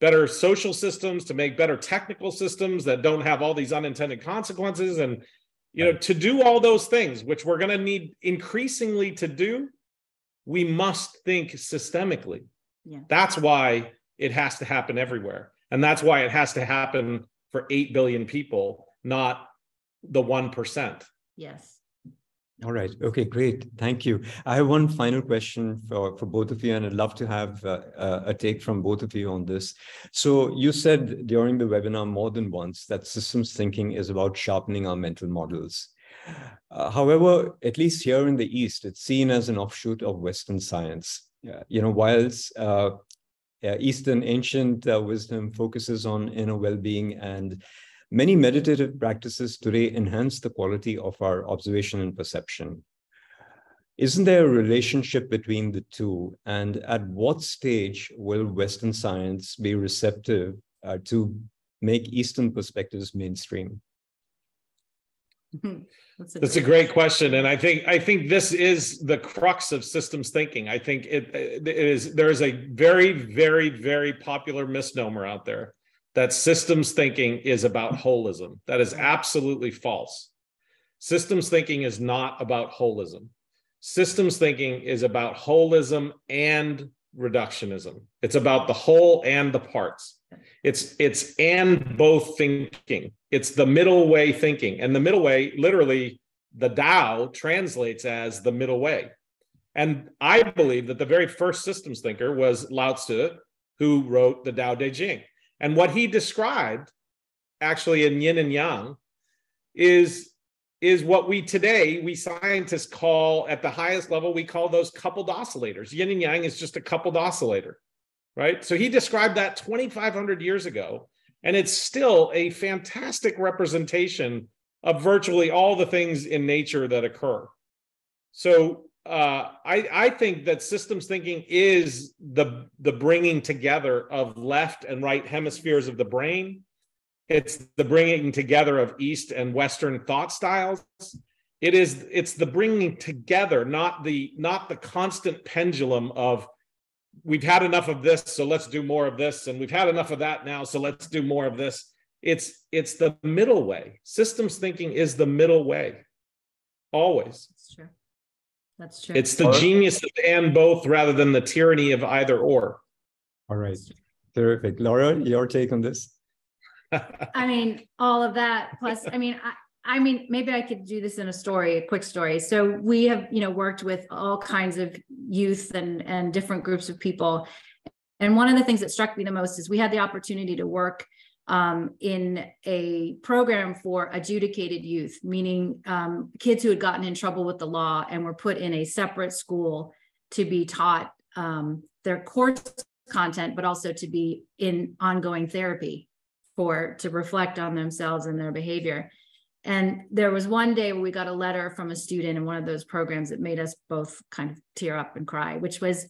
Speaker 2: better social systems, to make better technical systems that don't have all these unintended consequences. And, you know, to do all those things, which we're going to need increasingly to do, we must think systemically.
Speaker 3: Yeah.
Speaker 2: That's why it has to happen everywhere. And that's why it has to happen for 8 billion people, not the 1%.
Speaker 3: Yes.
Speaker 1: All right. Okay, great. Thank you. I have one final question for, for both of you, and I'd love to have uh, uh, a take from both of you on this. So, you said during the webinar more than once that systems thinking is about sharpening our mental models. Uh, however, at least here in the East, it's seen as an offshoot of Western science. you know, whilst uh, uh, Eastern ancient uh, wisdom focuses on inner well-being and many meditative practices today enhance the quality of our observation and perception. Isn't there a relationship between the two? And at what stage will Western science be receptive uh, to make Eastern perspectives mainstream? (laughs)
Speaker 2: That's a, That's a great question, and I think I think this is the crux of systems thinking. I think it, it is there is a very very very popular misnomer out there that systems thinking is about holism. That is mm. absolutely false. Systems thinking is not about holism. Systems thinking is about holism and reductionism. It's about the whole and the parts. It's it's and both thinking. It's the middle way thinking. And the middle way, literally, the Tao translates as the middle way. And I believe that the very first systems thinker was Lao Tzu, who wrote the Tao Te Ching. And what he described, actually in Yin and Yang, is is what we today we scientists call at the highest level we call those coupled oscillators yin and yang is just a coupled oscillator right? So he described that 2500 years ago and it's still a fantastic representation of virtually all the things in nature that occur. So uh, I, I think that systems thinking is the the bringing together of left and right hemispheres of the brain. It's the bringing together of east and western thought styles. It is it's the bringing together not the not the constant pendulum of we've had enough of this so let's do more of this and we've had enough of that now so let's do more of this it's it's the middle way systems thinking is the middle way always
Speaker 3: That's true. That's true.
Speaker 2: it's the genius of and both rather than the tyranny of either or
Speaker 1: All right. Terrific. Laura, your take on this?
Speaker 3: I mean, all of that plus, I mean, I, I mean, maybe I could do this in a story, a quick story. So we have, you know, worked with all kinds of youth and and different groups of people. And one of the things that struck me the most is we had the opportunity to work um, in a program for adjudicated youth, meaning um, kids who had gotten in trouble with the law and were put in a separate school to be taught um, their course content, but also to be in ongoing therapy for to reflect on themselves and their behavior. And there was one day where we got a letter from a student in one of those programs that made us both kind of tear up and cry, which was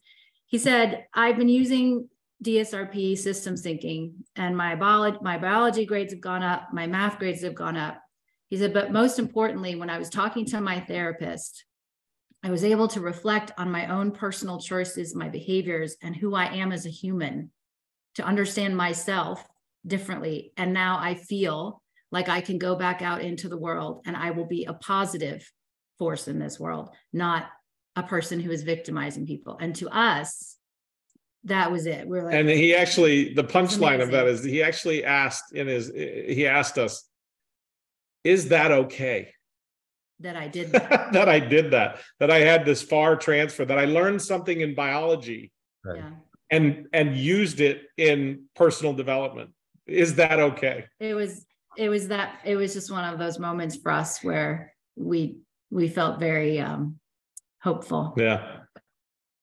Speaker 3: he said, I've been using DSRP systems thinking and my my biology grades have gone up, my math grades have gone up. He said, but most importantly, when I was talking to my therapist, I was able to reflect on my own personal choices, my behaviors, and who I am as a human to understand myself differently. And now I feel like I can go back out into the world and I will be a positive force in this world, not a person who is victimizing people. And to us, that was it. We're like,
Speaker 2: and he actually the punchline of that is he actually asked in his he asked us is that okay
Speaker 3: that I did (laughs) that.
Speaker 2: that i did that that i had this far transfer that i learned something in biology
Speaker 3: yeah.
Speaker 2: and and used it in personal development is that okay
Speaker 3: It was, it was that, it was just one of those moments for us where we, we felt very um hopeful.
Speaker 2: yeah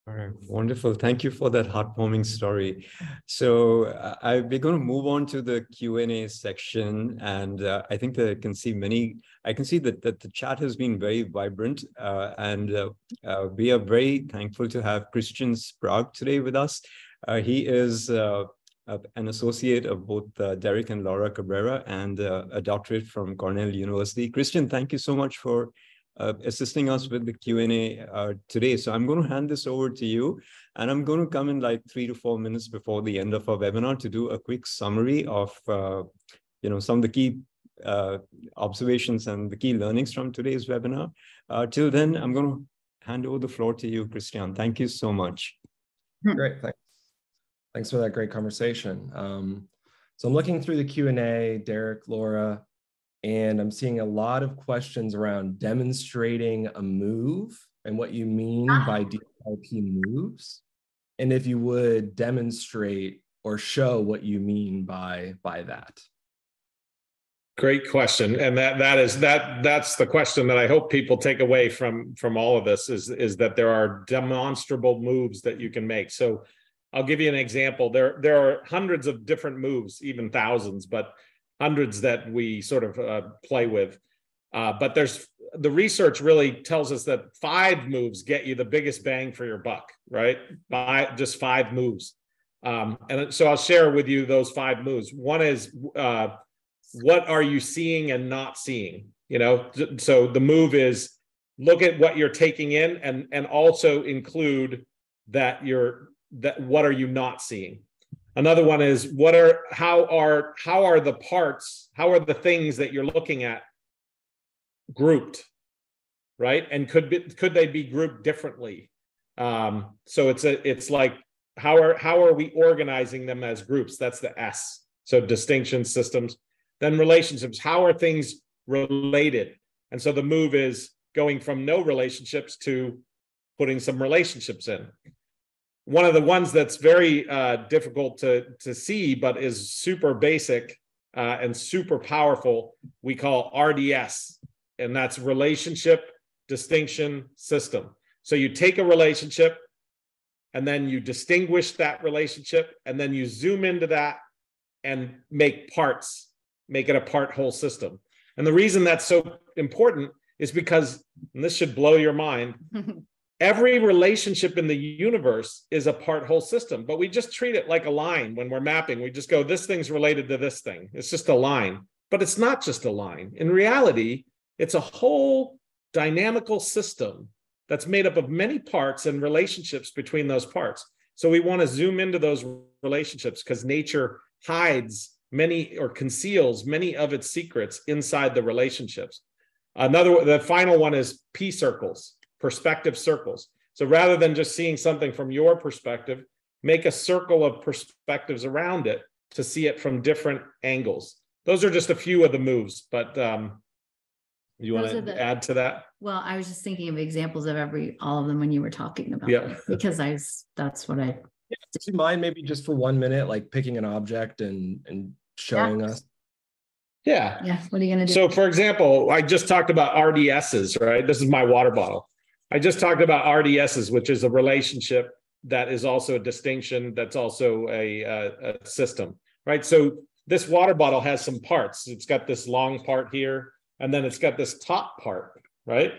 Speaker 1: All right, wonderful. Thank you for that heartwarming story. So uh, I, we're going to move on to the Q and A section, and uh, I think that I can see many. I can see that that the chat has been very vibrant, uh, and uh, uh, we are very thankful to have Christian Sprague today with us. Uh, he is. Uh, an associate of both uh, Derek and Laura Cabrera and uh, a doctorate from Cornell University. Christian, thank you so much for uh, assisting us with the Q&A uh, today. So I'm going to hand this over to you and I'm going to come in like three to four minutes before the end of our webinar to do a quick summary of, uh, you know, some of the key observations and the key learnings from today's webinar. Till then, I'm going to hand over the floor to you, Christian. Thank you so much.
Speaker 4: Great, thanks. Thanks for that great conversation. Um, so I'm looking through the Q&A, Derek, Laura, and I'm seeing a lot of questions around demonstrating a move and what you mean by DLP moves. And if you would demonstrate or show what you mean by, by that.
Speaker 2: great question and that that is that that's the question that i hope people take away from from all of this is is that there are demonstrable moves that you can make so i'll give you an example. There there are hundreds of different moves even thousands but hundreds that we sort of uh, play with. Uh, but there's the research really tells us that five moves get you the biggest bang for your buck right? By just five moves. Um, and so i'll share with you those five moves. One is uh, what are you seeing and not seeing? You know so the move is look at what you're taking in and and also include that you're that what are you not seeing another one is what are how are how are the parts how are the things that you're looking at grouped right and could be could they be grouped differently um so it's a it's like how are how are we organizing them as groups? That's the S. So distinction systems. Then relationships. How are things related? And so the move is going from no relationships to putting some relationships in. One of the ones that's very uh, difficult to, to see, but is super basic uh, and super powerful, we call RDS, and that's relationship distinction system. So you take a relationship and then you distinguish that relationship and then you zoom into that and make parts, make it a part whole system. And the reason that's so important is because, and this should blow your mind, (laughs) every relationship in the universe is a part whole system, but we just treat it like a line when we're mapping. We just go, this thing's related to this thing. It's just a line, but it's not just a line. In reality, it's a whole dynamical system that's made up of many parts and relationships between those parts. So we want to zoom into those relationships because nature hides many or conceals many of its secrets inside the relationships. Another, the final one is P circles, perspective circles. So rather than just seeing something from your perspective, make a circle of perspectives around it to see it from different angles. Those are just a few of the moves, but um, you want to add to that?
Speaker 3: Well, I was just thinking of examples of every all of them when you were talking about
Speaker 2: yeah.
Speaker 3: because I was that's what I
Speaker 4: yeah. Do you mind maybe just for one minute, like picking an object and and showing yeah. us?
Speaker 2: Yeah.
Speaker 3: Yeah. What are you gonna do?
Speaker 2: So for example, I just talked about RDSs, right? This is my water bottle. I just talked about RDSs, which is a relationship that is also a distinction, that's also a, a, a system, right? So this water bottle has some parts. It's got this long part here, and then it's got this top part, right?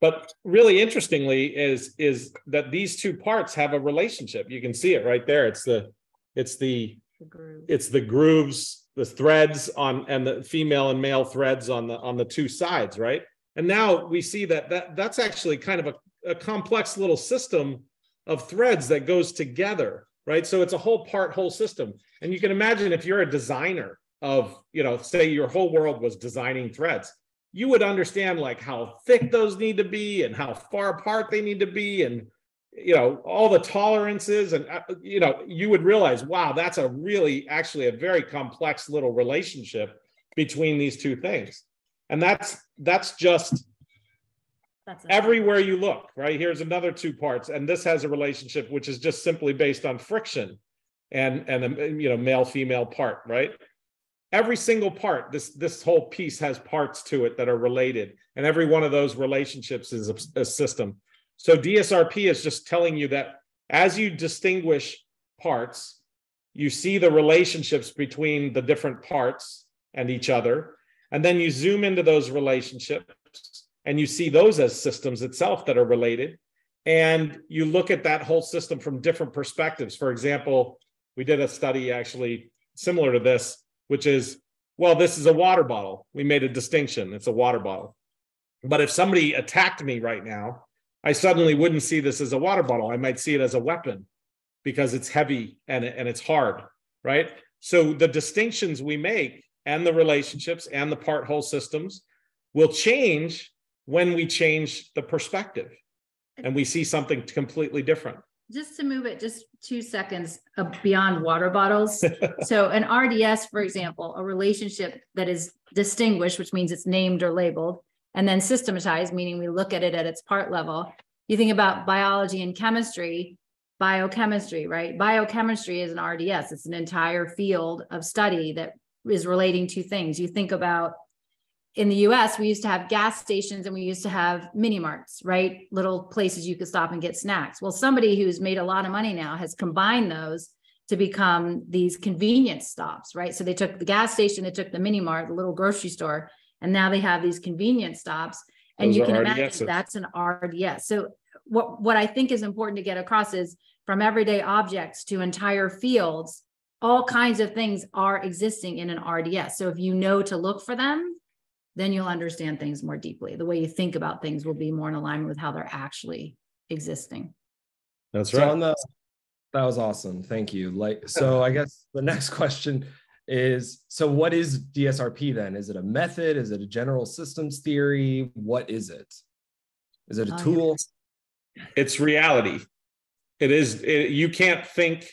Speaker 2: But really interestingly is is that these two parts have a relationship. You can see it right there. It's the it's the, the it's the grooves, the threads on and the female and male threads on the on the two sides, right? And now we see that that that's actually kind of a, a complex little system of threads that goes together, right? So it's a whole part, whole system. And you can imagine if you're a designer of, you know, say your whole world was designing threads, you would understand like how thick those need to be and how far apart they need to be and you know all the tolerances and uh, you know you would realize wow that's a really actually a very complex little relationship between these two things and that's that's just that's everywhere you look right? Here's another two parts. And this has a relationship which is just simply based on friction and and um, a you know male female part right? Every single part this this whole piece has parts to it that are related. And every one of those relationships is a, a system. So dsrp is just telling you that as you distinguish parts you see the relationships between the different parts and each other and then you zoom into those relationships and you see those as systems itself that are related. And you look at that whole system from different perspectives. For example, we did a study actually similar to this, which is well, this is a water bottle. We made a distinction. It's a water bottle. But if somebody attacked me right now, I suddenly wouldn't see this as a water bottle. I might see it as a weapon because it's heavy and, and it's hard, right? So the distinctions we make and the relationships and the part whole systems will change when we change the perspective and we see something completely different.
Speaker 3: Just to move it just two seconds uh, beyond water bottles. (laughs) so, an RDS, for example, a relationship that is distinguished, which means it's named or labeled, and then systematized, meaning we look at it at its part level. You think about biology and chemistry, biochemistry, right? Biochemistry is an RDS, it's an entire field of study that is relating to things. You think about in the US, we used to have gas stations and we used to have mini marts, right? Little places you could stop and get snacks. Well, somebody who's made a lot of money now has combined those to become these convenience stops, right? So they took the gas station, they took the mini mart, the little grocery store, and now they have these convenience stops. And those you can imagine that's an RDS. So what, what I think is important to get across is from everyday objects to entire fields, all kinds of things are existing in an RDS. So if you know to look for them, then you'll understand things more deeply. The way you think about things will be more in alignment with how they're actually existing.
Speaker 2: That's right. So
Speaker 4: the, that was awesome. Thank you. Like, so I guess the next (laughs) question is so what is DSRP then? Is it a method? Is it a general systems theory? What is it? Is it a oh, tool?
Speaker 2: It's reality It is, it, you can't think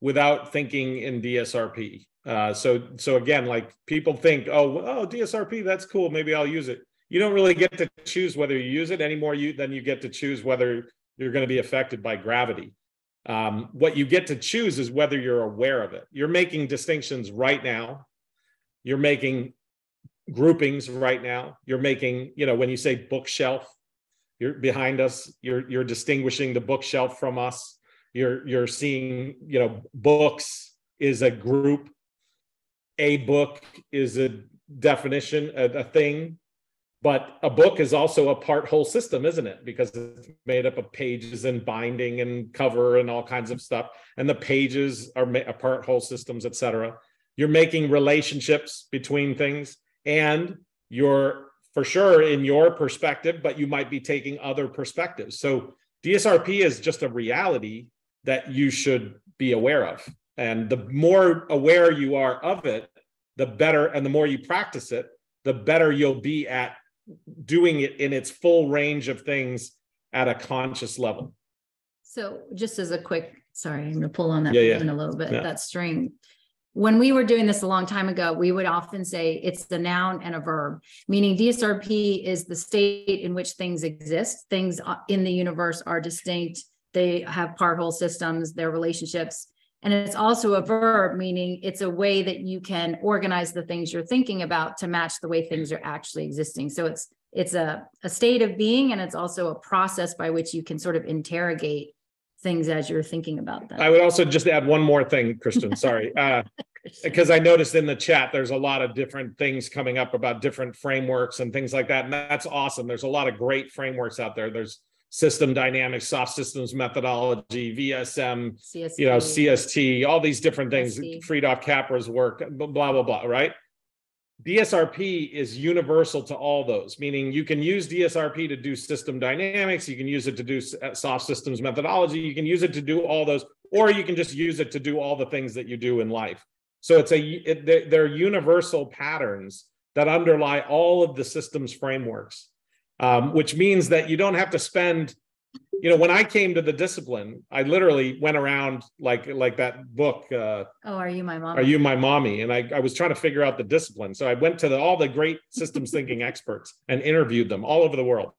Speaker 2: without thinking in DSRP. Uh, so, so again, like people think, oh, oh, DSRP, that's cool. Maybe I'll use it. You don't really get to choose whether you use it anymore. You than you get to choose whether you're going to be affected by gravity. Um, what you get to choose is whether you're aware of it. You're making distinctions right now. You're making groupings right now. You're making, you know, when you say bookshelf, you're behind us. You're you're distinguishing the bookshelf from us. You're you're seeing, you know, books is a group. A book is a definition, a, a thing. But a book is also a part whole system, isn't it? Because it's made up of pages and binding and cover and all kinds of stuff. And the pages are ma- part whole systems, etc. You're making relationships between things and you're for sure in your perspective, but you might be taking other perspectives. So DSRP is just a reality that you should be aware of. And the more aware you are of it, the better, and the more you practice it, the better you'll be at doing it in its full range of things at a conscious level.
Speaker 3: So just as a quick, sorry, I'm gonna pull on that
Speaker 2: Yeah, yeah.
Speaker 3: a little bit,
Speaker 2: Yeah.
Speaker 3: that string. When we were doing this a long time ago, we would often say it's the noun and a verb, meaning DSRP is the state in which things exist. Things uh, in the universe are distinct. They have part whole systems, their relationships. And it's also a verb, meaning it's a way that you can organize the things you're thinking about to match the way things are actually existing. So it's it's a, a state of being and it's also a process by which you can sort of interrogate things as you're thinking about them.
Speaker 2: I would also just add one more thing, Christian. Sorry. (laughs) Uh, because I noticed in the chat there's a lot of different things coming up about different frameworks and things like that. And that's awesome. There's a lot of great frameworks out there. There's system dynamics, soft systems methodology, VSM,
Speaker 3: CST.
Speaker 2: you know, CST, all these different things,
Speaker 3: CST.
Speaker 2: Fritjof Capra's work, blah, blah, blah, right? DSRP is universal to all those, meaning you can use DSRP to do system dynamics, you can use it to do uh, soft systems methodology, you can use it to do all those, or you can just use it to do all the things that you do in life. So it's a it, they're universal patterns that underlie all of the systems frameworks, um, which means that you don't have to spend you know when i came to the discipline i literally went around like like that book uh
Speaker 3: Oh, are you my mom?
Speaker 2: are you my mommy? And i, I was trying to figure out the discipline. So i went to the, all the great systems (laughs) thinking experts and interviewed them all over the world.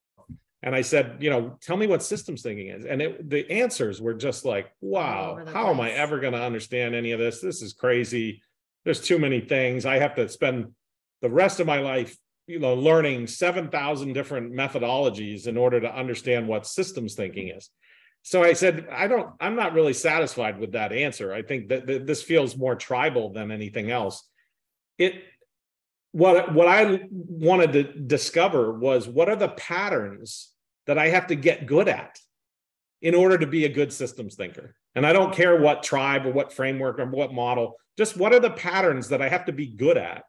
Speaker 2: And i said you know tell me what systems thinking is. And it, the answers were just like wow how am i ever going to understand any of this? This is crazy. There's too many things. I have to spend the rest of my life you know learning 7000 different methodologies in order to understand what systems thinking is. So i said i don't i'm not really satisfied with that answer. I think that, that this feels more tribal than anything else. It what what i wanted to discover was what are the patterns that i have to get good at in order to be a good systems thinker? And i don't care what tribe or what framework or what model just what are the patterns that i have to be good at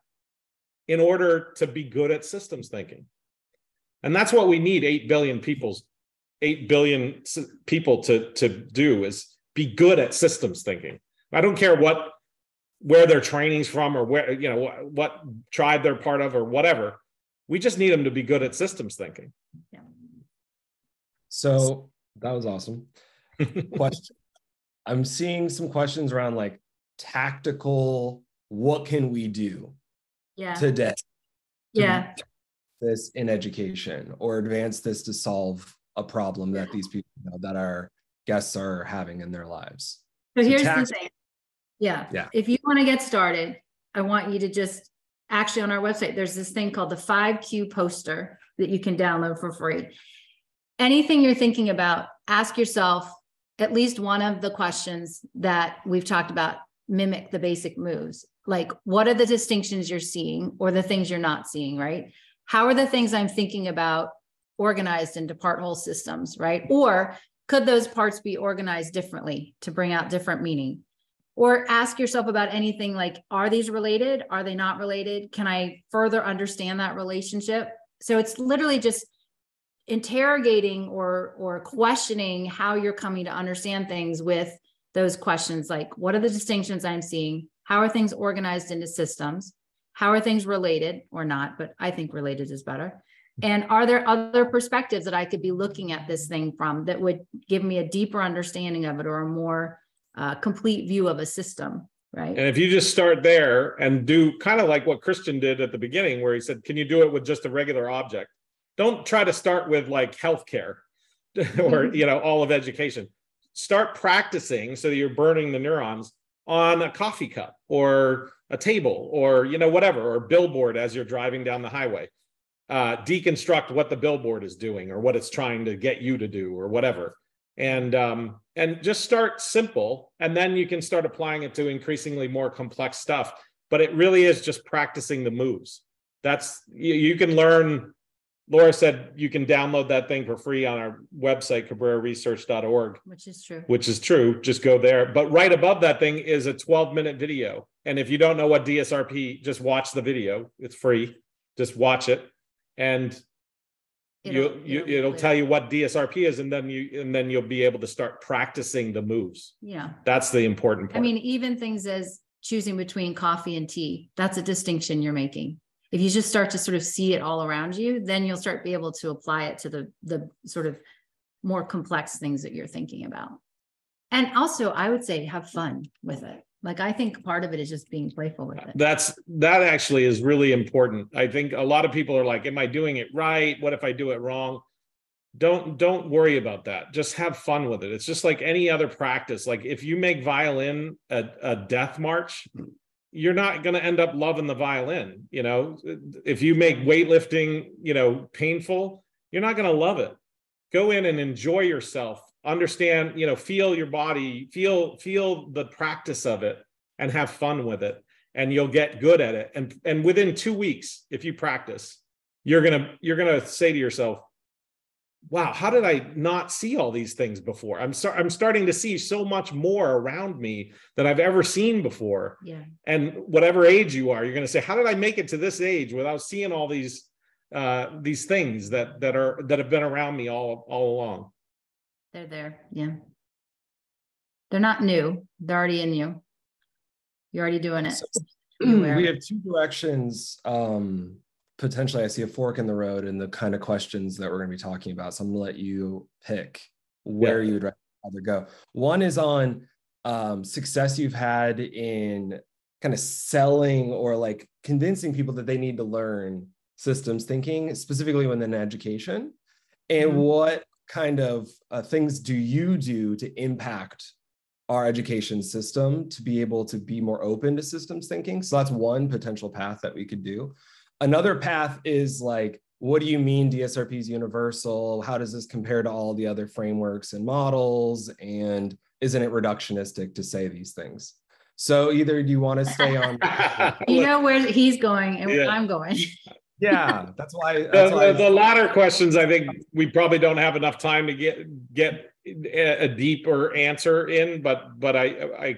Speaker 2: in order to be good at systems thinking. And that's what we need 8 billion people's 8 billion people to to do is be good at systems thinking. I don't care what where their training's from or where you know what, what tribe they're part of or whatever. We just need them to be good at systems thinking. Yeah.
Speaker 4: So that was awesome. (laughs) Question. I'm seeing some questions around like tactical, what can we do
Speaker 3: Yeah,
Speaker 4: today?
Speaker 3: yeah.
Speaker 4: This in education or advance this to solve a problem that these people you know, that our guests are having in their lives.
Speaker 3: So
Speaker 4: So
Speaker 3: here's
Speaker 4: tax-
Speaker 3: the thing. Yeah.
Speaker 4: Yeah.
Speaker 3: If you want to get started, I want you to just actually on our website, there's this thing called the 5Q poster that you can download for free. Anything you're thinking about, ask yourself at least one of the questions that we've talked about mimic the basic moves. Like, what are the distinctions you're seeing or the things you're not seeing, right? How are the things I'm thinking about organized into part whole systems, right? Or could those parts be organized differently to bring out different meaning? Or ask yourself about anything like, are these related? Are they not related? Can I further understand that relationship? So it's literally just interrogating or or questioning how you're coming to understand things with those questions like what are the distinctions i'm seeing how are things organized into systems how are things related or not but i think related is better And are there other perspectives that I could be looking at this thing from that would give me a deeper understanding of it or a more uh, complete view of a system? Right.
Speaker 2: And if you just start there and do kind of like what Christian did at the beginning, where he said, Can you do it with just a regular object? Don't try to start with like healthcare (laughs) or you know all of education. Start practicing so that you're burning the neurons on a coffee cup or a table or you know whatever or billboard as you're driving down the highway. Uh, deconstruct what the billboard is doing or what it's trying to get you to do or whatever. And um, and just start simple and then you can start applying it to increasingly more complex stuff. But it really is just practicing the moves. That's you, you can learn Laura said you can download that thing for free on our website, cabreraresearch.org.
Speaker 3: Which is true.
Speaker 2: Which is true. Just go there. But right above that thing is a 12 minute video. And if you don't know what DSRP, just watch the video. It's free. Just watch it. And it'll, you, you, it'll, it'll tell you what DSRP is, and then you and then you'll be able to start practicing the moves.
Speaker 3: Yeah.
Speaker 2: That's the important part.
Speaker 3: I mean, even things as choosing between coffee and tea, that's a distinction you're making if you just start to sort of see it all around you, then you'll start be able to apply it to the the sort of more complex things that you're thinking about. And also, I would say have fun with it. Like I think part of it is just being playful with it.
Speaker 2: That's that actually is really important. I think a lot of people are like, "Am I doing it right? What if I do it wrong?" Don't don't worry about that. Just have fun with it. It's just like any other practice. Like if you make violin a, a death march, you're not going to end up loving the violin you know? If you make weightlifting you know painful you're not going to love it. Go in and enjoy yourself understand you know feel your body feel feel the practice of it and have fun with it and you'll get good at it. And and within 2 weeks if you practice you're going to you're going to say to yourself wow, how did I not see all these things before? I'm start, I'm starting to see so much more around me than I've ever seen before.
Speaker 3: Yeah.
Speaker 2: And whatever age you are, you're going to say, how did I make it to this age without seeing all these uh, these things that that are that have been around me all all along?
Speaker 3: They're there. Yeah. They're not new. They're already in you. You're already doing it. So,
Speaker 4: we have two directions um, potentially I see a fork in the road in the kind of questions that we're going to be talking about. So I'm going to let you pick where yeah. you would rather go. One is on um, success you've had in kind of selling or like convincing people that they need to learn systems thinking, specifically within education. And mm-hmm. what kind of uh, things do you do to impact our education system to be able to be more open to systems thinking? So that's one potential path that we could do. Another path is like, what do you mean DSRP is universal? How does this compare to all the other frameworks and models? And isn't it reductionistic to say these things? So either do you want to stay on? (laughs)
Speaker 3: you know where he's going and yeah. I'm going.
Speaker 4: yeah, that's why. That's
Speaker 2: the,
Speaker 4: why
Speaker 2: the, the latter questions, I think we probably don't have enough time to get get a deeper answer in, but but I I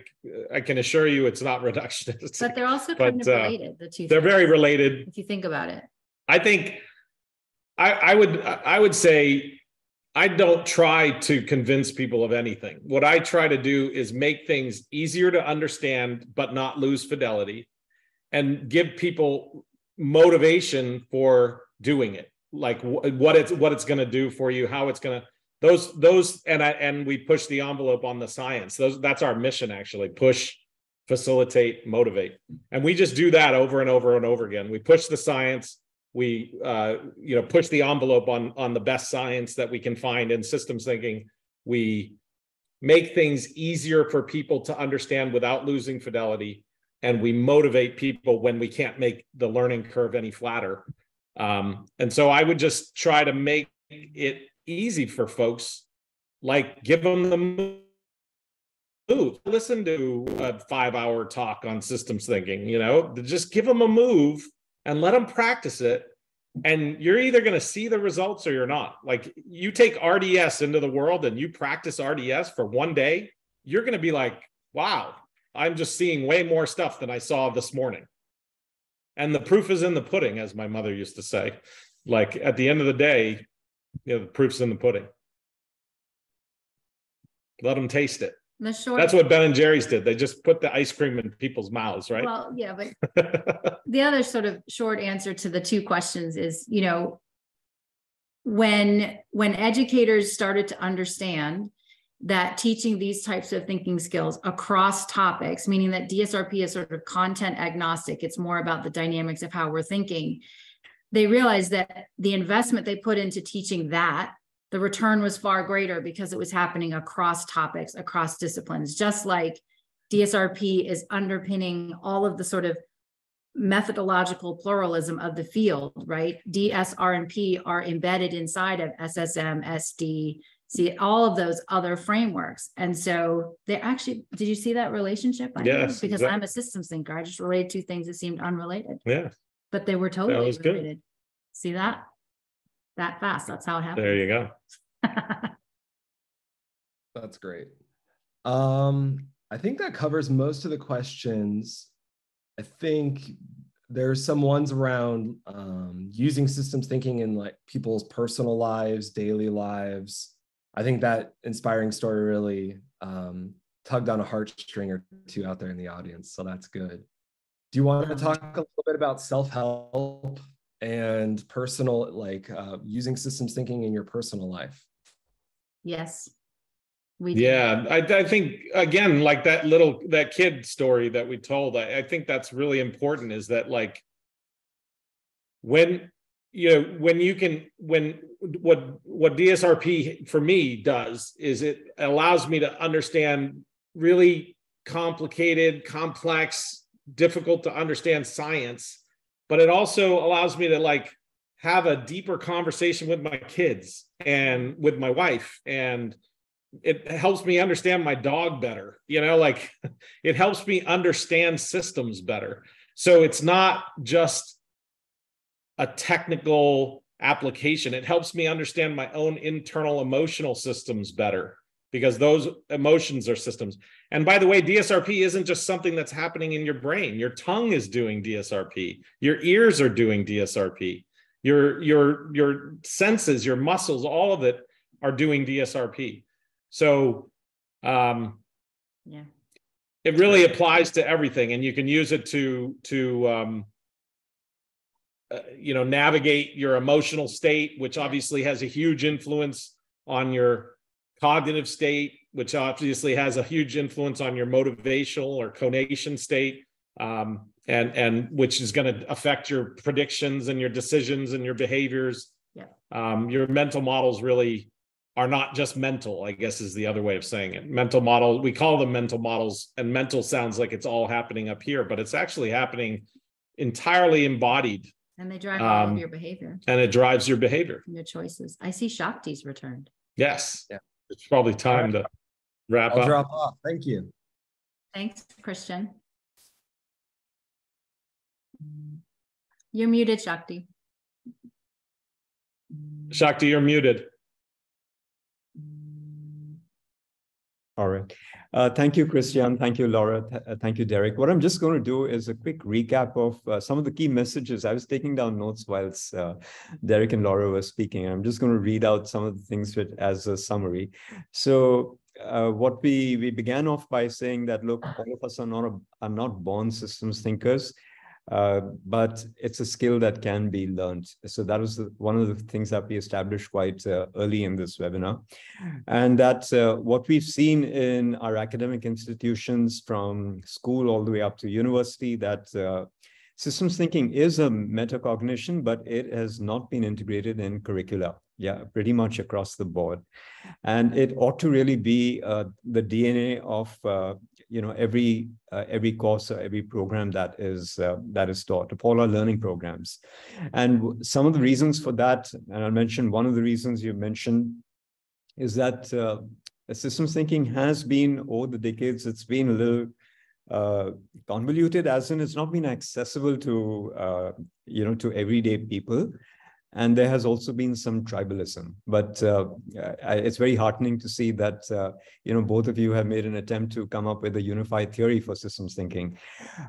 Speaker 2: I can assure you it's not (laughs) reductionist.
Speaker 3: But they're also kind but, of uh, related. Uh, the two.
Speaker 2: They're things, very related.
Speaker 3: If you think about it.
Speaker 2: I think I I would I would say I don't try to convince people of anything. What I try to do is make things easier to understand, but not lose fidelity, and give people motivation for doing it. Like what it's what it's going to do for you, how it's going to those those and I and we push the envelope on the science. Those that's our mission actually. Push, facilitate, motivate, and we just do that over and over and over again. We push the science. We uh, you know push the envelope on on the best science that we can find in systems thinking. We make things easier for people to understand without losing fidelity, and we motivate people when we can't make the learning curve any flatter. Um, and so I would just try to make it easy for folks. Like give them the move. Listen to a five hour talk on systems thinking, you know, just give them a move and let them practice it. And you're either going to see the results or you're not. Like you take RDS into the world and you practice RDS for one day, you're going to be like, wow, I'm just seeing way more stuff than I saw this morning. And the proof is in the pudding, as my mother used to say. Like at the end of the day, you know, the proof's in the pudding. Let them taste it.
Speaker 3: The short.
Speaker 2: That's what Ben and Jerry's did. They just put the ice cream in people's mouths, right?
Speaker 3: Well, yeah, but (laughs) the other sort of short answer to the two questions is, you know, when when educators started to understand that teaching these types of thinking skills across topics, meaning that DSRP is sort of content agnostic, it's more about the dynamics of how we're thinking. They realized that the investment they put into teaching that, the return was far greater because it was happening across topics, across disciplines, just like DSRP is underpinning all of the sort of methodological pluralism of the field, right? DSR and P are embedded inside of SSM, SD, see all of those other frameworks. And so they actually, did you see that relationship?
Speaker 2: I yes.
Speaker 3: Because exactly. I'm a systems thinker. I just related two things that seemed unrelated.
Speaker 2: Yeah.
Speaker 3: But they were totally related. Good. See that? That fast. That's how it happened.
Speaker 2: There you go. (laughs)
Speaker 4: That's great. Um, I think that covers most of the questions. I think there are some ones around um, using systems thinking in like people's personal lives, daily lives, I think that inspiring story really um, tugged on a heartstring or two out there in the audience. So that's good. Do you want to talk a little bit about self help and personal, like uh, using systems thinking in your personal life?
Speaker 3: Yes.
Speaker 2: We yeah, I, I, think again, like that little that kid story that we told, I, I think that's really important. Is that like when you know when you can when what what dsrp for me does is it allows me to understand really complicated complex difficult to understand science but it also allows me to like have a deeper conversation with my kids and with my wife. And it helps me understand my dog better you know like (laughs) it helps me understand systems better. So it's not just a technical application. It helps me understand my own internal emotional systems better because those emotions are systems. And by the way, DSRP isn't just something that's happening in your brain. Your tongue is doing DSRP. Your ears are doing DSRP. Your your your senses, your muscles, all of it are doing DSRP. So um yeah. It really applies to everything and you can use it to to um uh, you know navigate your emotional state which obviously has a huge influence on your cognitive state which obviously has a huge influence on your motivational or conation state um, and and which is going to affect your predictions and your decisions and your behaviors
Speaker 3: yeah
Speaker 2: um, your mental models really are not just mental i guess is the other way of saying it mental model we call them mental models and mental sounds like it's all happening up here but it's actually happening entirely embodied
Speaker 3: and they drive all of um, your behavior
Speaker 2: and it drives your behavior.
Speaker 3: and your choices. I see Shakti's returned.
Speaker 2: Yes. Yeah. It's probably time to wrap
Speaker 4: I'll
Speaker 2: up.
Speaker 4: drop off. Thank you.
Speaker 3: Thanks, Christian. You're muted, Shakti.
Speaker 2: Shakti, you're muted.
Speaker 1: All right. Uh, thank you, Christian. Thank you, Laura. Th uh, thank you, Derek. What I'm just going to do is a quick recap of uh, some of the key messages. I was taking down notes whilst uh, Derek and Laura were speaking. I'm just going to read out some of the things with, as a summary. So uh, what we we began off by saying that look, all of us are not a, are not born systems thinkers. Uh, but it's a skill that can be learned. So that was one of the things that we established quite uh, early in this webinar. And that uh, what we've seen in our academic institutions from school all the way up to university, that uh, systems thinking is a metacognition, but it has not been integrated in curricula. Yeah, pretty much across the board. And it ought to really be uh, the DNA of you know every uh, every course or every program that is uh, that is taught. Of all our learning programs. And some of the reasons for that and i'll mention one of the reasons you mentioned is that uh, systems thinking has been over the decades it's been a little uh, convoluted as in it's not been accessible to uh, you know to everyday people and there has also been some tribalism. But uh, it's very heartening to see that uh, you know both of you have made an attempt to come up with a unified theory for systems thinking.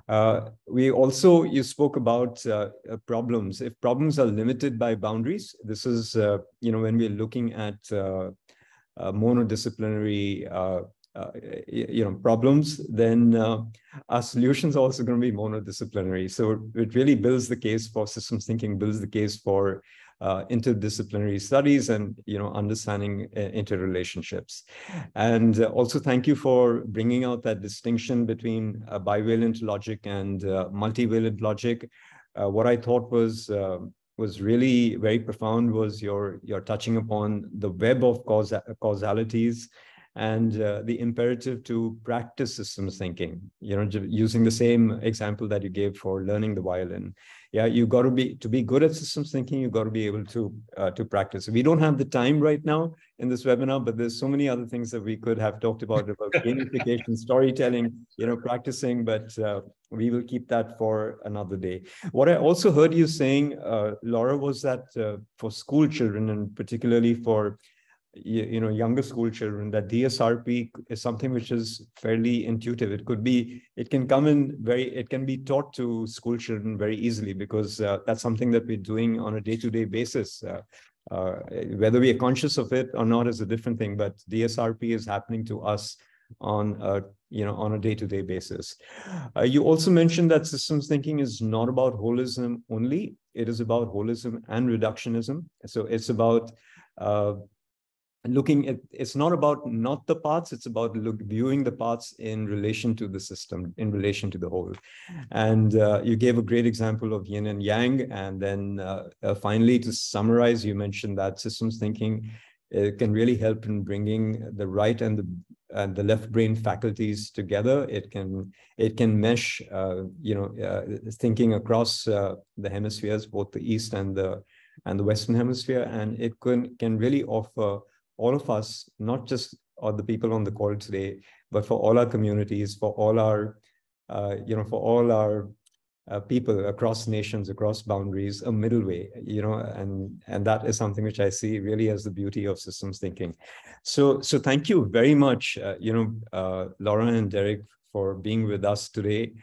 Speaker 1: Uh, we also you spoke about uh, uh, problems. If problems are limited by boundaries, this is uh, you know when we're looking at monodisciplinary uh, you know problems then uh, our solutions are also going to be monodisciplinary. So it really builds the case for systems thinking builds the case for uh, interdisciplinary studies and you know understanding uh, interrelationships. And uh, also thank you for bringing out that distinction between bivalent logic and uh, multivalent logic. Uh, what i thought was was really very profound was your your touching upon the web of causa causalities and uh, the imperative to practice systems thinking you know using the same example that you gave for learning the violin. Yeah you got to be to be good at systems thinking you got to be able to uh, to practice. We don't have the time right now in this webinar but there's so many other things that we could have talked about about gamification (laughs) storytelling you know practicing but uh, we will keep that for another day. What i also heard you saying uh, laura was that uh, for school children and particularly for you, you know younger school children that dsrp is something which is fairly intuitive. It could be it can come in very it can be taught to school children very easily because uh, that's something that we're doing on a day-to-day basis. Uh, uh, whether we are conscious of it or not is a different thing but dsrp is happening to us on a you know on a day-to-day basis. Uh, you also mentioned that systems thinking is not about holism only. It is about holism and reductionism. So it's about uh, looking at it's not about not the parts it's about look, viewing the parts in relation to the system in relation to the whole. And uh, you gave a great example of yin and yang and then uh, uh, finally to summarize you mentioned that systems thinking it can really help in bringing the right and the and the left brain faculties together. It can it can mesh uh, you know uh, thinking across uh, the hemispheres both the east and the and the western hemisphere and it can can really offer all of us, not just all the people on the call today, but for all our communities, for all our, uh, you know, for all our uh, people across nations, across boundaries, a middle way, you know, and and that is something which I see really as the beauty of systems thinking. So so thank you very much, uh, you know, uh, Laura and Derek for being with us today.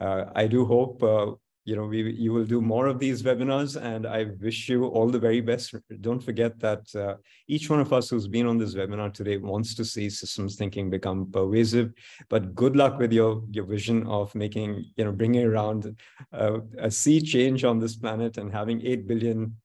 Speaker 1: Uh, I do hope uh, you know, we, you will do more of these webinars and I wish you all the very best. Don't forget that uh, each one of us who's been on this webinar today wants to see systems thinking become pervasive, but good luck with your, your vision of making, you know, bringing around uh, a sea change on this planet and having 8 billion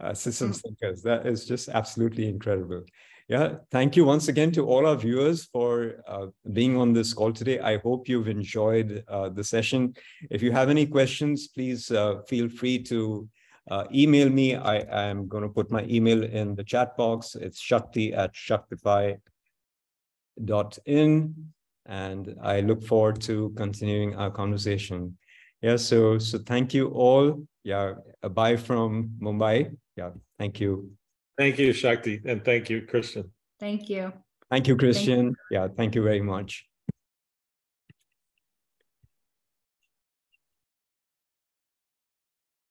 Speaker 1: uh, systems mm. thinkers. That is just absolutely incredible. Yeah, thank you once again to all our viewers for uh, being on this call today. I hope you've enjoyed uh, the session. If you have any questions, please uh, feel free to uh, email me. I am going to put my email in the chat box. It's shakti at shaktify.in. And I look forward to continuing our conversation. Yeah, so so thank you all. Yeah, bye from Mumbai. Yeah, thank you.
Speaker 2: Thank you, Shakti, and thank you, Christian.
Speaker 3: Thank you.
Speaker 1: Thank you, Christian. Thank you. Yeah, thank you very much.